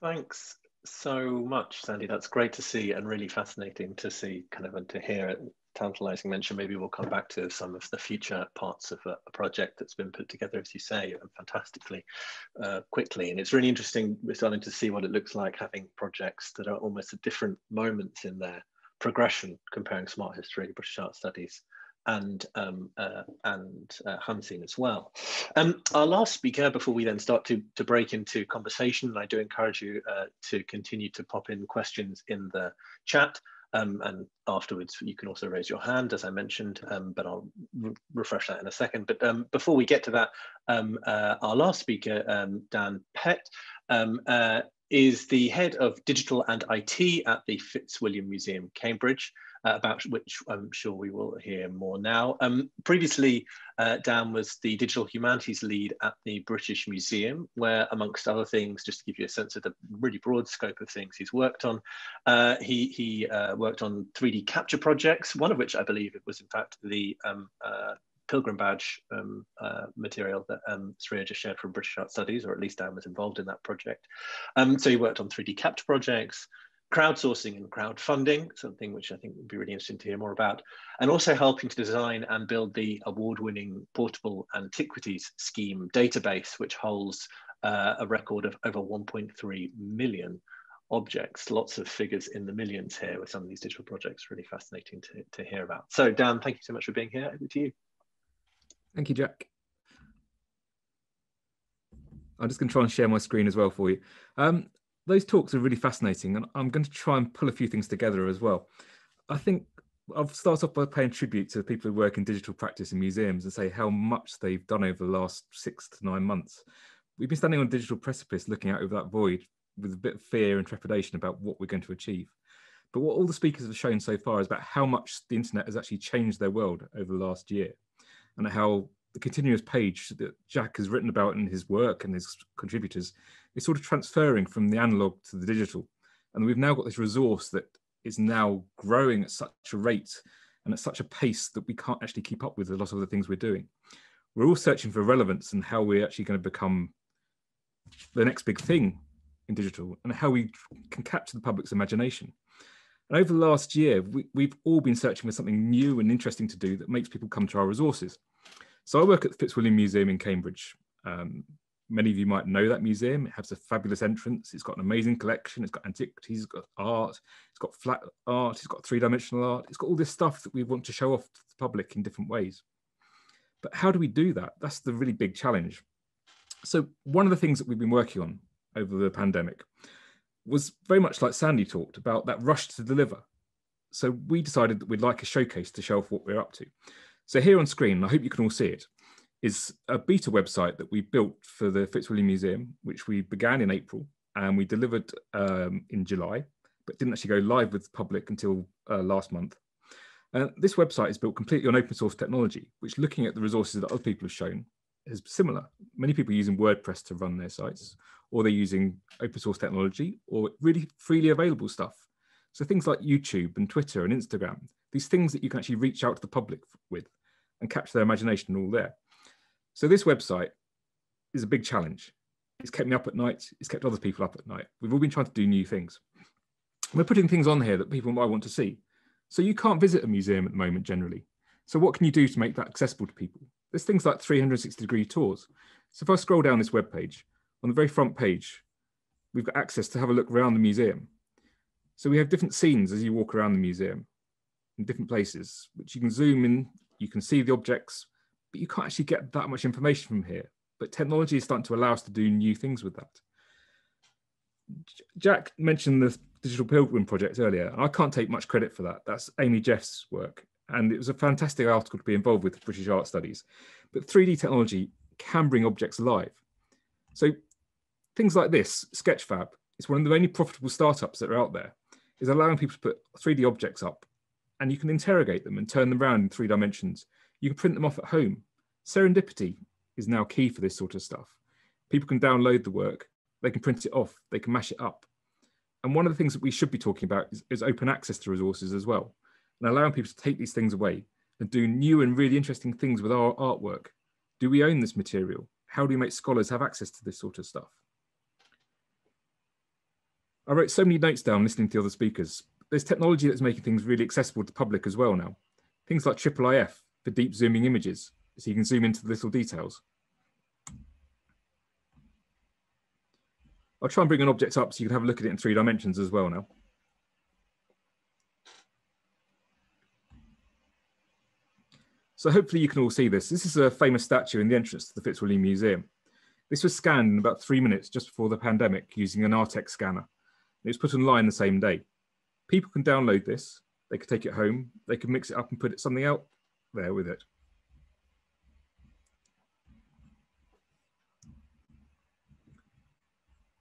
Thanks so much, Sandy. That's great to see and really fascinating to see kind of and to hear tantalizing mention. Maybe we'll come back to some of the future parts of a, a project that's been put together, as you say, fantastically uh, quickly. And it's really interesting. We're starting to see what it looks like having projects that are almost at different moments in their progression, comparing smart history, British art studies, and um, uh, and uh, Khamseen as well. Um, our last speaker, before we then start to, to break into conversation, and I do encourage you uh, to continue to pop in questions in the chat. Um, and afterwards, you can also raise your hand, as I mentioned, um, but I'll re refresh that in a second. But um, before we get to that, um, uh, our last speaker, um, Dan Pett, um, uh, is the head of digital and IT at the Fitzwilliam Museum, Cambridge uh, about which I'm sure we will hear more now. Um, previously, uh, Dan was the digital humanities lead at the British Museum, where, amongst other things, just to give you a sense of the really broad scope of things he's worked on, uh, he, he uh, worked on 3D capture projects, one of which I believe it was, in fact, the um, uh, Pilgrim Badge um, uh, material that um, Sria just shared from British Art Studies, or at least Dan was involved in that project. Um, so he worked on 3D capture projects, crowdsourcing and crowdfunding, something which I think would be really interesting to hear more about, and also helping to design and build the award-winning portable antiquities scheme database, which holds uh, a record of over 1.3 million objects, lots of figures in the millions here with some of these digital projects, really fascinating to, to hear about. So Dan, thank you so much for being here, over to you. Thank you, Jack. I'm just going to try and share my screen as well for you. Um, those talks are really fascinating, and I'm going to try and pull a few things together as well. I think I'll start off by paying tribute to the people who work in digital practice in museums and say how much they've done over the last six to nine months. We've been standing on a digital precipice looking out over that void with a bit of fear and trepidation about what we're going to achieve. But what all the speakers have shown so far is about how much the internet has actually changed their world over the last year and how the continuous page that Jack has written about in his work and his contributors is sort of transferring from the analog to the digital. And we've now got this resource that is now growing at such a rate and at such a pace that we can't actually keep up with a lot of the things we're doing. We're all searching for relevance and how we're actually going to become the next big thing in digital and how we can capture the public's imagination. And over the last year, we, have all been searching for something new and interesting to do that makes people come to our resources. So I work at the Fitzwilliam Museum in Cambridge. Um, many of you might know that museum. It has a fabulous entrance. It's got an amazing collection. It's got antiquities, it's got art, it's got flat art, it's got three-dimensional art. It's got all this stuff that we want to show off to the public in different ways. But how do we do that? That's the really big challenge. So one of the things that we've been working on over the pandemic was very much like Sandy talked about that rush to deliver. So we decided that we'd like a showcase to show off what we're up to. So here on screen, I hope you can all see it, is a beta website that we built for the Fitzwilliam Museum, which we began in April and we delivered um, in July, but didn't actually go live with the public until uh, last month. Uh, this website is built completely on open source technology, which looking at the resources that other people have shown is similar. Many people are using WordPress to run their sites, or they're using open source technology, or really freely available stuff. So things like YouTube and Twitter and Instagram, these things that you can actually reach out to the public with and capture their imagination all there. So this website is a big challenge. It's kept me up at night. It's kept other people up at night. We've all been trying to do new things. We're putting things on here that people might want to see. So you can't visit a museum at the moment generally. So what can you do to make that accessible to people? there's things like 360 degree tours. So if I scroll down this web page, on the very front page, we've got access to have a look around the museum. So we have different scenes as you walk around the museum in different places, which you can zoom in, you can see the objects, but you can't actually get that much information from here. But technology is starting to allow us to do new things with that. Jack mentioned the Digital Pilgrim project earlier. And I can't take much credit for that. That's Amy Jeffs' work. And it was a fantastic article to be involved with British art studies. But 3D technology can bring objects alive. So things like this, Sketchfab, is one of the only profitable startups that are out there, is allowing people to put 3D objects up and you can interrogate them and turn them around in three dimensions. You can print them off at home. Serendipity is now key for this sort of stuff. People can download the work, they can print it off, they can mash it up. And one of the things that we should be talking about is, is open access to resources as well, and allowing people to take these things away and do new and really interesting things with our artwork. Do we own this material? How do we make scholars have access to this sort of stuff? I wrote so many notes down listening to the other speakers. There's technology that's making things really accessible to the public as well now. Things like Triple IF for deep zooming images, so you can zoom into the little details. I'll try and bring an object up so you can have a look at it in three dimensions as well now. So hopefully you can all see this. This is a famous statue in the entrance to the Fitzwilliam Museum. This was scanned in about three minutes just before the pandemic using an Artec scanner. It was put online the same day. People can download this. They could take it home. They could mix it up and put it, something out there with it.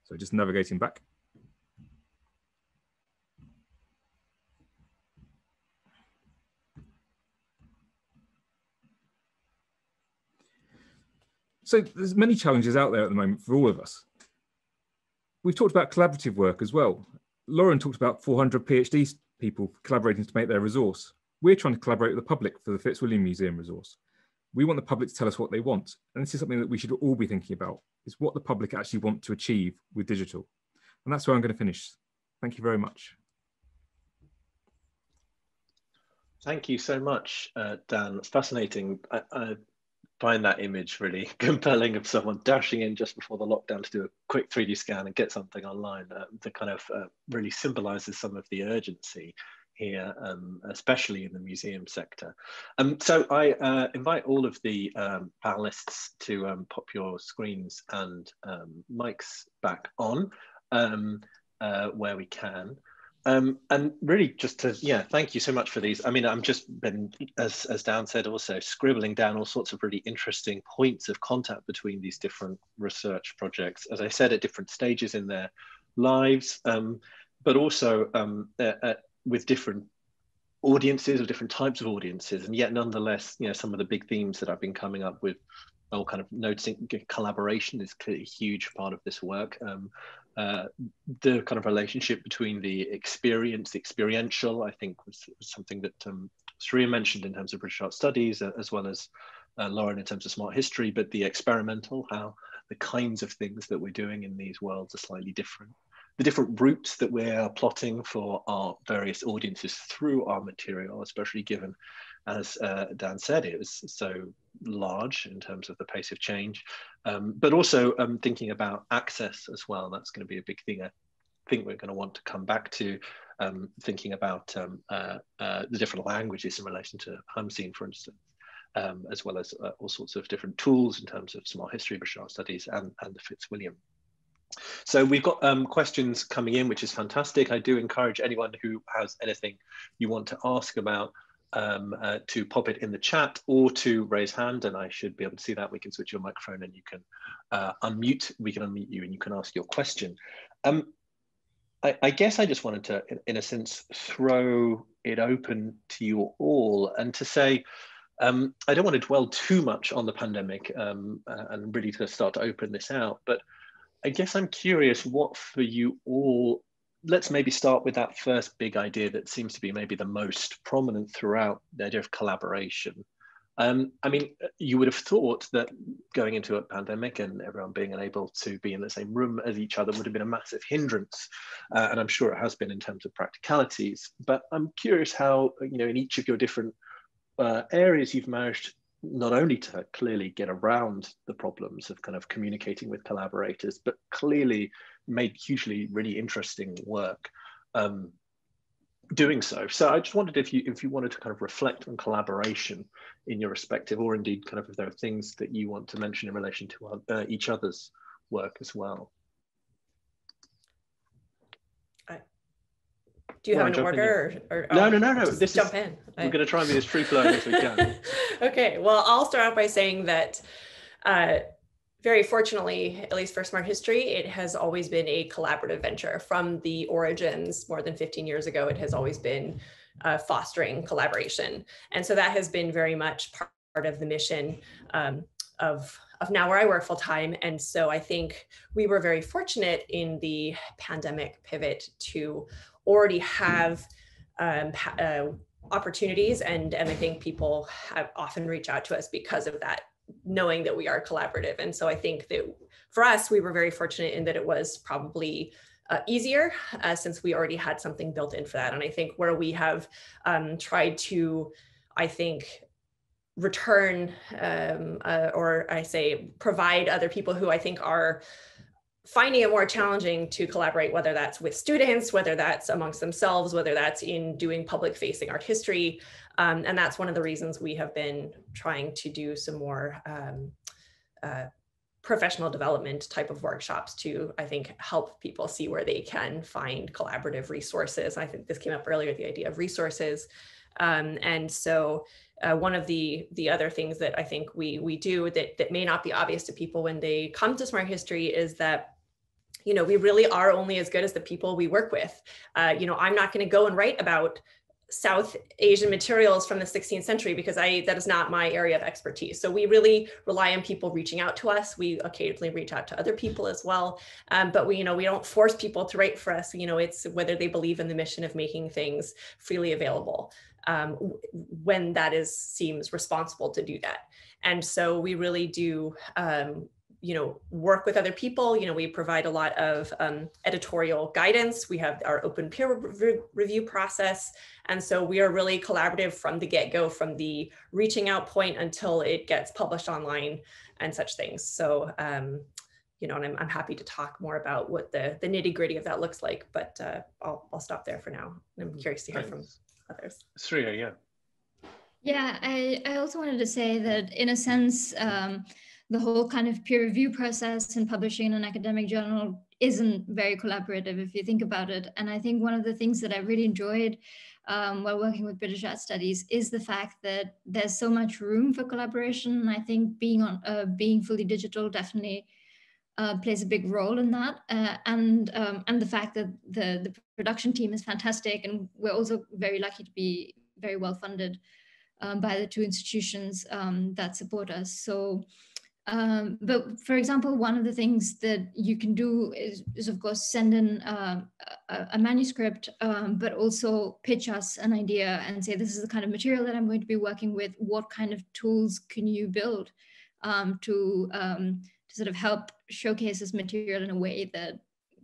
So just navigating back. So there's many challenges out there at the moment for all of us. We've talked about collaborative work as well. Lauren talked about 400 PhD people collaborating to make their resource. We're trying to collaborate with the public for the Fitzwilliam Museum resource. We want the public to tell us what they want. And this is something that we should all be thinking about, is what the public actually want to achieve with digital. And that's where I'm going to finish. Thank you very much. Thank you so much, uh, Dan. It's fascinating. I, I, find that image really compelling of someone dashing in just before the lockdown to do a quick 3D scan and get something online uh, that kind of uh, really symbolizes some of the urgency here, um, especially in the museum sector. Um, so I uh, invite all of the um, panelists to um, pop your screens and um, mics back on um, uh, where we can. Um, and really just to, yeah, thank you so much for these. I mean, I'm just been, as, as Dan said, also scribbling down all sorts of really interesting points of contact between these different research projects, as I said, at different stages in their lives, um, but also um, with different audiences or different types of audiences. And yet nonetheless, you know, some of the big themes that I've been coming up with well, kind of noticing collaboration is clearly a huge part of this work. Um, uh, the kind of relationship between the experience, the experiential, I think was, was something that um, mentioned in terms of British art studies, uh, as well as uh, Lauren in terms of smart history, but the experimental, how the kinds of things that we're doing in these worlds are slightly different. The different routes that we're plotting for our various audiences through our material, especially given as uh, Dan said, it was so large in terms of the pace of change, um, but also um, thinking about access as well. That's going to be a big thing I think we're going to want to come back to, um, thinking about um, uh, uh, the different languages in relation to Khamseen, for instance. Um, as well as uh, all sorts of different tools in terms of smart history, British art studies, and, and the Fitzwilliam. So we've got um, questions coming in, which is fantastic. I do encourage anyone who has anything you want to ask about um, uh, to pop it in the chat or to raise hand and I should be able to see that. We can switch your microphone and you can uh, unmute, we can unmute you and you can ask your question. Um, I, I, guess I just wanted to, in, in, a sense, throw it open to you all and to say, um, I don't want to dwell too much on the pandemic um, uh, and really to start to open this out, but I guess I'm curious what for you all let's maybe start with that first big idea that seems to be maybe the most prominent throughout the idea of collaboration. Um, I mean, you would have thought that going into a pandemic and everyone being unable to be in the same room as each other would have been a massive hindrance, uh, and I'm sure it has been in terms of practicalities. But I'm curious how, you know, in each of your different uh, areas, you've managed not only to clearly get around the problems of kind of communicating with collaborators, but clearly made hugely really interesting work um, doing so. So I just wondered if you if you wanted to kind of reflect on collaboration in your respective, or indeed kind of if there are things that you want to mention in relation to uh, each other's work as well. Do you have an order or, or, no, oh, no, no, no. This jump is, in. We're going to try and be as free flowing as we can. okay. Well, I'll start off by saying that uh, very fortunately, at least for Smart History, it has always been a collaborative venture from the origins more than 15 years ago. It has always been uh, fostering collaboration. And so that has been very much part of the mission um, of, of now where I work full time. And so I think we were very fortunate in the pandemic pivot to already have um, uh, opportunities and, and I think people have often reach out to us because of that knowing that we are collaborative. And so I think that for us, we were very fortunate in that it was probably uh, easier uh, since we already had something built in for that. And I think where we have um, tried to, I think, return um, uh, or I say provide other people who I think are finding it more challenging to collaborate, whether that's with students, whether that's amongst themselves, whether that's in doing public facing art history. Um, and that's one of the reasons we have been trying to do some more um, uh, professional development type of workshops to, I think, help people see where they can find collaborative resources. I think this came up earlier, the idea of resources. Um, and so uh, one of the the other things that I think we we do that that may not be obvious to people when they come to Smart History is that you know we really are only as good as the people we work with. Uh, you know, I'm not going to go and write about South Asian materials from the 16th century because I that is not my area of expertise. So we really rely on people reaching out to us. We occasionally reach out to other people as well, um, but we you know we don't force people to write for us. You know it's whether they believe in the mission of making things freely available um, when that is seems responsible to do that. And so we really do um, you know, work with other people. You know, we provide a lot of um, editorial guidance. We have our open peer re review process. And so we are really collaborative from the get-go, from the reaching out point until it gets published online and such things. So, um, you know, and I'm, I'm happy to talk more about what the, the nitty gritty of that looks like, but uh, I'll, I'll stop there for now. I'm curious to hear Thanks. from others. Sria, yeah. Yeah, I, I also wanted to say that in a sense, um, the whole kind of peer review process and publishing in an academic journal isn't very collaborative if you think about it. And I think one of the things that I really enjoyed um, while working with British Art Studies is the fact that there's so much room for collaboration. And I think being on uh, being fully digital definitely uh, plays a big role in that. Uh, and um, and the fact that the the production team is fantastic, and we're also very lucky to be very well funded um, by the two institutions um, that support us. So um, but for example, one of the things that you can do is, is of course, send in uh, a, a, manuscript, um, but also pitch us an idea and say, this is the kind of material that I'm going to be working with. What kind of tools can you build um, to, um, to sort of help showcase this material in a way that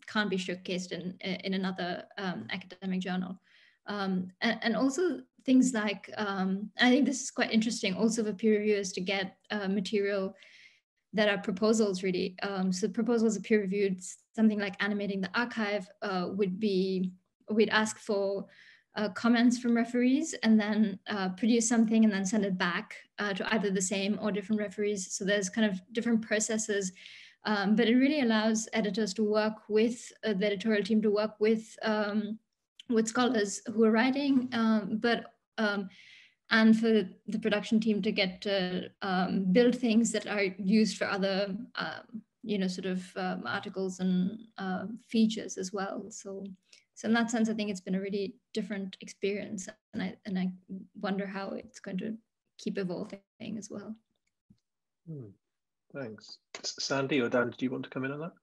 can't be showcased in, in another um, academic journal? Um, and, and, also things like, I think this is quite interesting also for peer reviewers to get uh, material that are proposals really. Um, so proposals are peer reviewed, something like animating the archive uh, would be, we'd ask for uh, comments from referees and then uh, produce something and then send it back uh, to either the same or different referees. So there's kind of different processes, um, but it really allows editors to work with uh, the editorial team to work with um, with scholars who are writing, um, but um, and for the production team to get to um, build things that are used for other, um, you know, sort of articles and uh, features as well. So, so in that sense, I think it's been a really different experience, and I and I wonder how it's going to keep evolving as well. Hmm. Thanks, Sandy or Dan. Do you want to come in on that?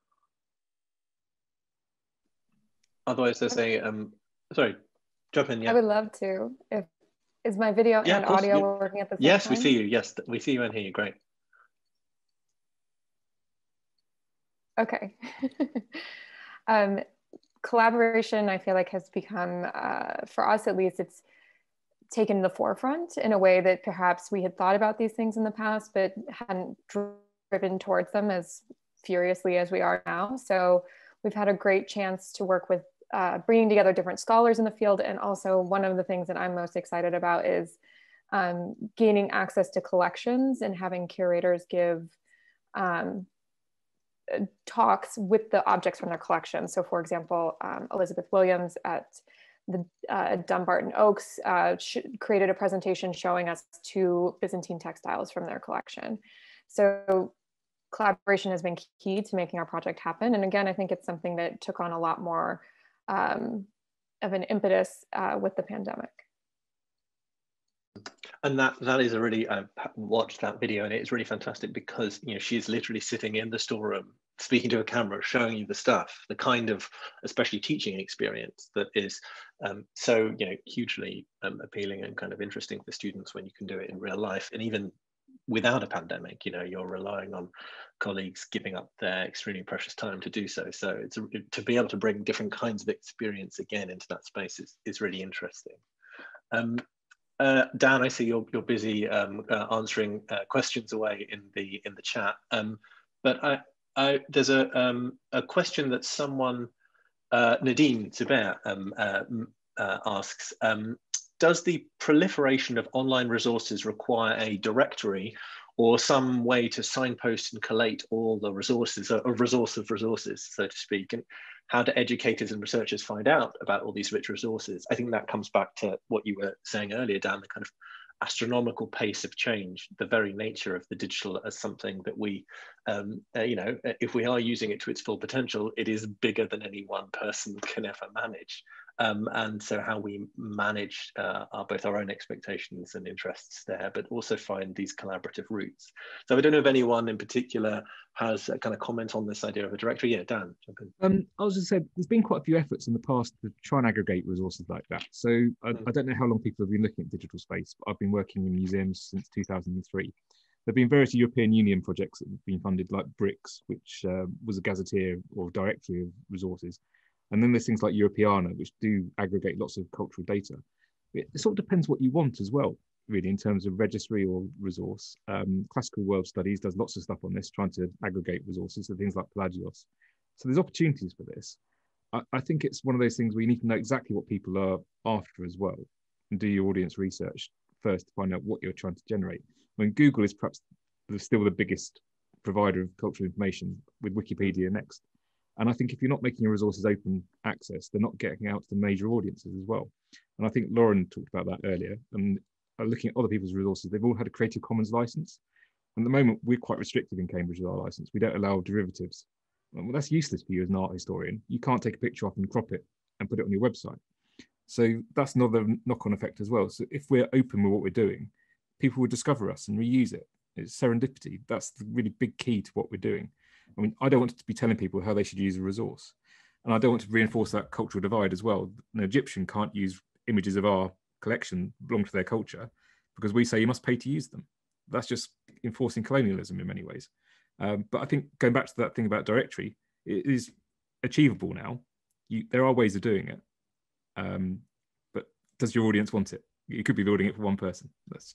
Otherwise, they're saying, um, sorry, jump in. Yeah, I would love to if is my video yeah, and audio working at the same yes, time? Yes, we see you. Yes, we see you and hear you. Great. Okay. um, collaboration, I feel like, has become, uh, for us at least, it's taken the forefront in a way that perhaps we had thought about these things in the past, but hadn't driven towards them as furiously as we are now. So we've had a great chance to work with uh, bringing together different scholars in the field. And also one of the things that I'm most excited about is um, gaining access to collections and having curators give um, talks with the objects from their collection. So for example, um, Elizabeth Williams at the uh, Dumbarton Oaks uh, created a presentation showing us two Byzantine textiles from their collection. So collaboration has been key to making our project happen. And again, I think it's something that took on a lot more um, of an impetus uh, with the pandemic. And that that is a really I watched that video and it's really fantastic because you know she's literally sitting in the storeroom speaking to a camera, showing you the stuff, the kind of especially teaching experience that is um, so you know hugely um, appealing and kind of interesting for students when you can do it in real life and even without a pandemic, you know, you're relying on colleagues giving up their extremely precious time to do so. So it's to be able to bring different kinds of experience again into that space is, is really interesting. Um, uh, Dan, I see you're, you're busy um, uh, answering uh, questions away in the in the chat. Um, but I, I, there's a, um, a question that someone, uh, Nadine Zubair, um, uh, uh, asks, um, does the proliferation of online resources require a directory or some way to signpost and collate all the resources, a resource of resources, so to speak? And how do educators and researchers find out about all these rich resources? I think that comes back to what you were saying earlier, Dan, the kind of astronomical pace of change, the very nature of the digital as something that we, um, uh, you know, if we are using it to its full potential, it is bigger than any one person can ever manage. Um, and so how we manage uh, our, both our own expectations and interests there, but also find these collaborative routes. So I don't know if anyone in particular has a kind of comment on this idea of a directory. Yeah, Dan, jump in. Um, I was just saying, there's been quite a few efforts in the past to try and aggregate resources like that. So I, mm. I don't know how long people have been looking at digital space, but I've been working in museums since 2003 there have been various European Union projects that have been funded, like BRICS, which uh, was a gazetteer or directory of resources, and then there's things like Europeana, which do aggregate lots of cultural data. It, sort of depends what you want as well, really, in terms of registry or resource. Um, Classical World Studies does lots of stuff on this, trying to aggregate resources, so things like Pelagios. So there's opportunities for this. I, I think it's one of those things where you need to know exactly what people are after as well, and do your audience research first to find out what you're trying to generate. I mean, Google is perhaps still the biggest provider of cultural information with Wikipedia next. And I think if you're not making your resources open access, they're not getting out to the major audiences as well. And I think Lauren talked about that earlier. And uh, looking at other people's resources, they've all had a Creative Commons license. And at the moment, we're quite restrictive in Cambridge with our license. We don't allow derivatives. Well, that's useless for you as an art historian. You can't take a picture off and crop it and put it on your website. So that's another knock-on effect as well. So if we're open with what we're doing, people will discover us and reuse it. It's serendipity. That's the really big key to what we're doing. I mean, I don't want to be telling people how they should use a resource. And I don't want to reinforce that cultural divide as well. An Egyptian can't use images of our collection belong to their culture because we say you must pay to use them. That's just enforcing colonialism in many ways. Um, but I think going back to that thing about directory, it is achievable now. You, there are ways of doing it. Um, but does your audience want it? You could be building it for one person. That's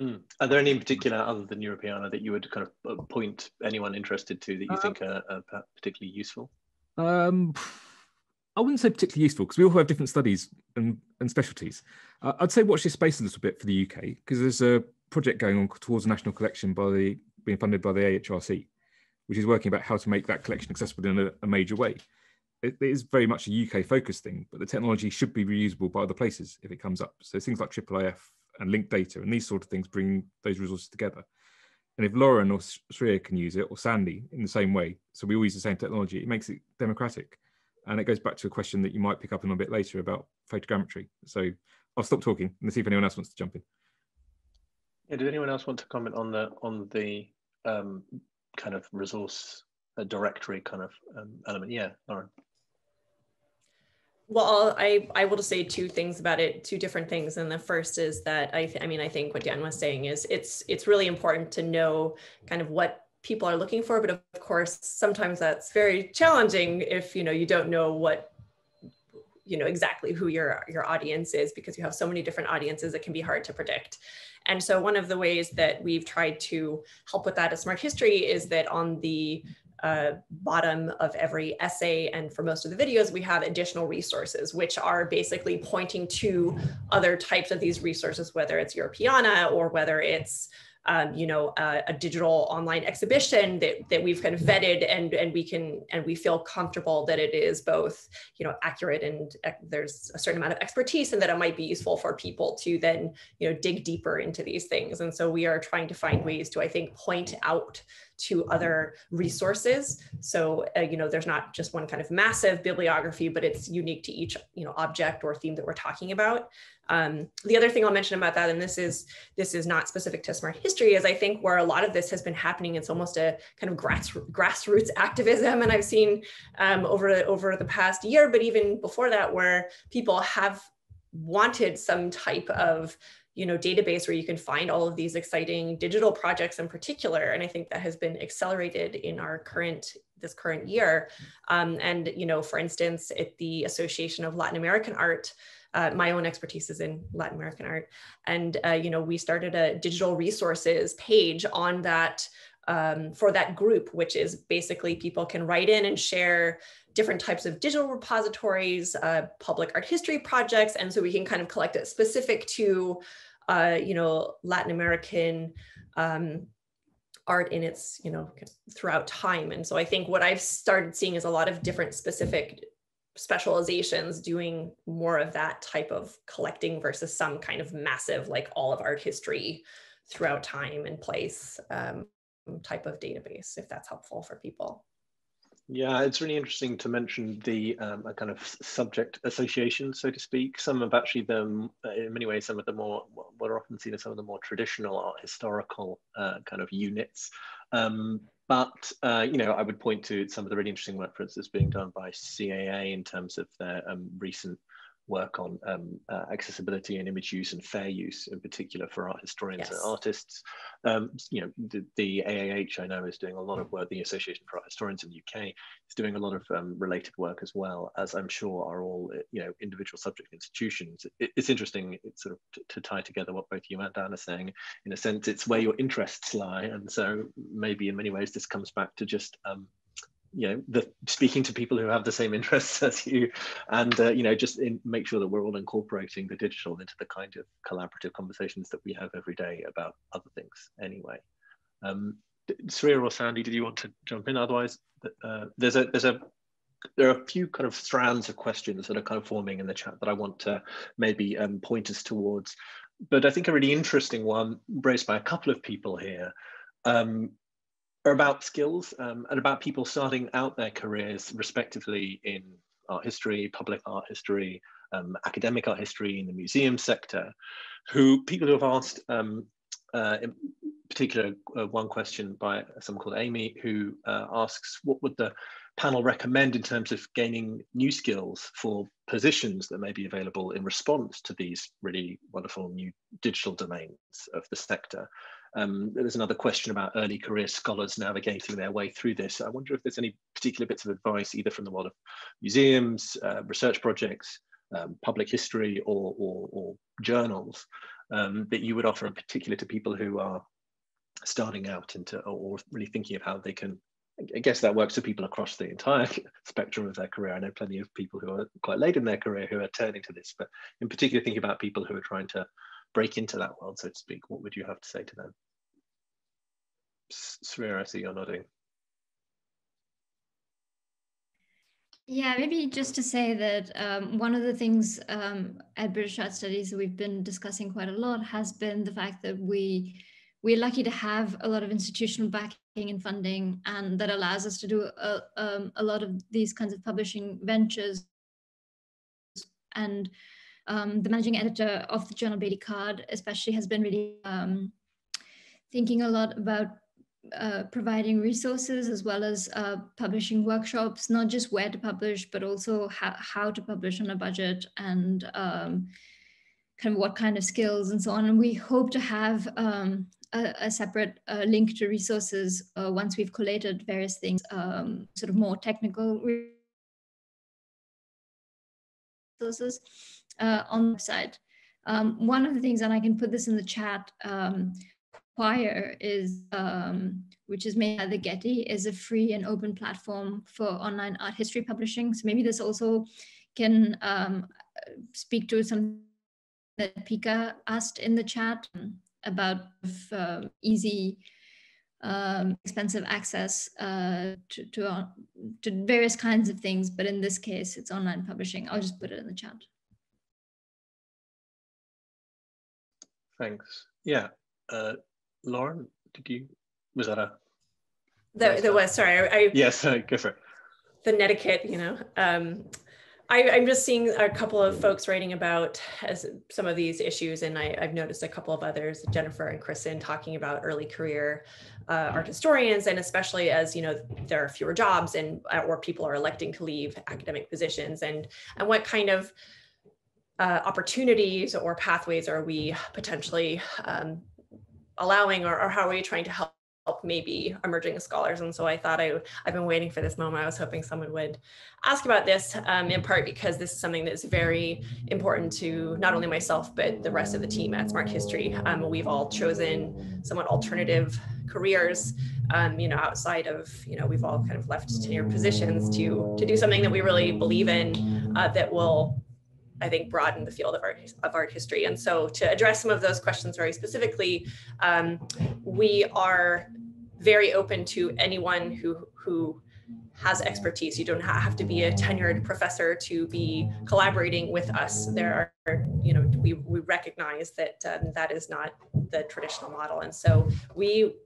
Mm. Are there any in particular, other than Europeana, that you would kind of uh, point anyone interested to that you uh, think are, are, particularly useful? Um, I wouldn't say particularly useful because we all have different studies and, and specialties. Uh, I'd say watch this space a little bit for the UK because there's a project going on towards a national collection by the being funded by the AHRC, which is working about how to make that collection accessible in a, a major way. It, it is very much a UK focused thing, but the technology should be reusable by other places if it comes up. So things like IIIF and linked data and these sort of things bring those resources together. And if Lauren or Sria can use it or Sandy in the same way, so we all use the same technology, it makes it democratic. And it goes back to a question that you might pick up on a bit later about photogrammetry. So I'll stop talking and see if anyone else wants to jump in. Yeah, did anyone else want to comment on the on the um, kind of resource uh, directory kind of um, element? Yeah, Lauren. Well, I, I will just say two things about it, two different things. And the first is that I, I mean, I think what Dan was saying is it's, it's really important to know kind of what people are looking for. But of course, sometimes that's very challenging if, you know, you don't know what, you know exactly who your your audience is because you have so many different audiences it can be hard to predict and so one of the ways that we've tried to help with that at smart history is that on the uh, bottom of every essay. And for most of the videos we have additional resources which are basically pointing to other types of these resources whether it's europeana or whether it's um, you know, a, a, digital online exhibition that, that we've kind of vetted and, and we can, and we feel comfortable that it is both, you know, accurate and uh, there's a certain amount of expertise and that it might be useful for people to then, you know, dig deeper into these things. And so we are trying to find ways to, I think, point out to other resources. So, uh, you know, there's not just one kind of massive bibliography, but it's unique to each, you know, object or theme that we're talking about. Um, the other thing I'll mention about that, and this is this is not specific to Smarthistory, is I think where a lot of this has been happening, it's almost a kind of grass, grassroots activism, and I've seen um, over over the past year, but even before that, where people have wanted some type of you know database where you can find all of these exciting digital projects in particular. And i think that has been accelerated in our current this current year. Um, and you know for instance at the association of latin american art uh, my own expertise is in Latin American art. And, uh, you know, we started a digital resources page on that um, for that group, which is basically people can write in and share different types of digital repositories, uh, public art history projects. And so we can kind of collect it specific to, uh, you know, Latin American um, art in its, you know, throughout time. And so I think what I've started seeing is a lot of different specific specializations doing more of that type of collecting versus some kind of massive like all of art history throughout time and place um, type of database if that's helpful for people. Yeah it's really interesting to mention the um, kind of subject association so to speak. Some of actually them in many ways some of the more what are often seen as some of the more traditional art historical uh, kind of units. Um, but uh, you know, I would point to some of the really interesting work, for instance, being done by CAA in terms of their um, recent work on um, uh, accessibility and image use and fair use in particular for art historians yes. and artists. Um, you know, the, the, AAH I know is doing a lot of work, the Association for Art Historians in the UK is doing a lot of um, related work as well, as I'm sure are all, you know, individual subject institutions. It, it's interesting it's sort of to, to tie together what both you and Dan are saying. In a sense, it's where your interests lie. And so maybe in many ways, this comes back to just um, you know the speaking to people who have the same interests as you and uh, you know just in, make sure that we're all incorporating the digital into the kind of collaborative conversations that we have every day about other things anyway. Um Sria or Sandy did you want to jump in? Otherwise uh, there's a there's a there are a few kind of strands of questions that are kind of forming in the chat that I want to maybe um, point us towards. But I think a really interesting one raised by a couple of people here. Um, are about skills um, and about people starting out their careers respectively in art history, public art history, um, academic art history in the museum sector, who people who have asked, um, uh, in particular, uh, one question by someone called Amy, who uh, asks, what would the panel recommend in terms of gaining new skills for positions that may be available in response to these really wonderful new digital domains of the sector? Um, there's another question about early career scholars navigating their way through this. I wonder if there's any particular bits of advice, either from the world of museums, uh, research projects, um, public history, or, or, or journals um, that you would offer in particular to people who are starting out into or really thinking of how they can I guess that works for people across the entire spectrum of their career. I know plenty of people who are quite late in their career who are turning to this, but in particular, thinking about people who are trying to break into that world, so to speak, what would you have to say to them? Sria, I see you're nodding. Yeah, maybe just to say that um, one of the things um, at British Art Studies that we've been discussing quite a lot has been the fact that we we're lucky to have a lot of institutional backing and funding, and that allows us to do a, um, a lot of these kinds of publishing ventures. And um, the managing editor of the journal Baillie Card, especially, has been really um, thinking a lot about uh, providing resources as well as uh, publishing workshops, not just where to publish, but also how, how to publish on a budget and um, kind of what kind of skills and so on. And we hope to have um, a, a, separate uh, link to resources uh, once we've collated various things, um, sort of more technical resources uh, on the website. Um, one of the things, and I can put this in the chat, um, Quire is, um, which is made by the Getty, is a free and open platform for online art history publishing. So maybe this also can um, speak to some that Pika asked in the chat about uh, easy, um, expensive access uh, to, to, uh, to various kinds of things. But in this case, it's online publishing. I'll just put it in the chat. Thanks. Yeah. Uh, Lauren, did you, was that a? The, the was, sorry. I, I yes, uh, go for it. The netiquette, you know. Um, I, am just seeing a couple of folks writing about some of these issues, and I, have noticed a couple of others, Jennifer and Kristen, talking about early career uh, art historians, and especially as you know there are fewer jobs and or people are electing to leave academic positions, and and what kind of uh, opportunities or pathways are we potentially um, allowing or, or, how are we trying to help maybe emerging scholars? And so i thought I, i've been waiting for this moment. I was hoping someone would ask about this um, in part because this is something that's very important to not only myself but the rest of the team at Smarthistory. Um, we've all chosen somewhat alternative careers um, you know outside of you know we've all kind of left tenured positions to to do something that we really believe in uh, that will I think, broaden the field of art, of art history. And so to address some of those questions very specifically, um, we are very open to anyone who, who has expertise. You don't have to be a tenured professor to be collaborating with us. There are, you know, we, we recognize that um, that is not the traditional model. And so we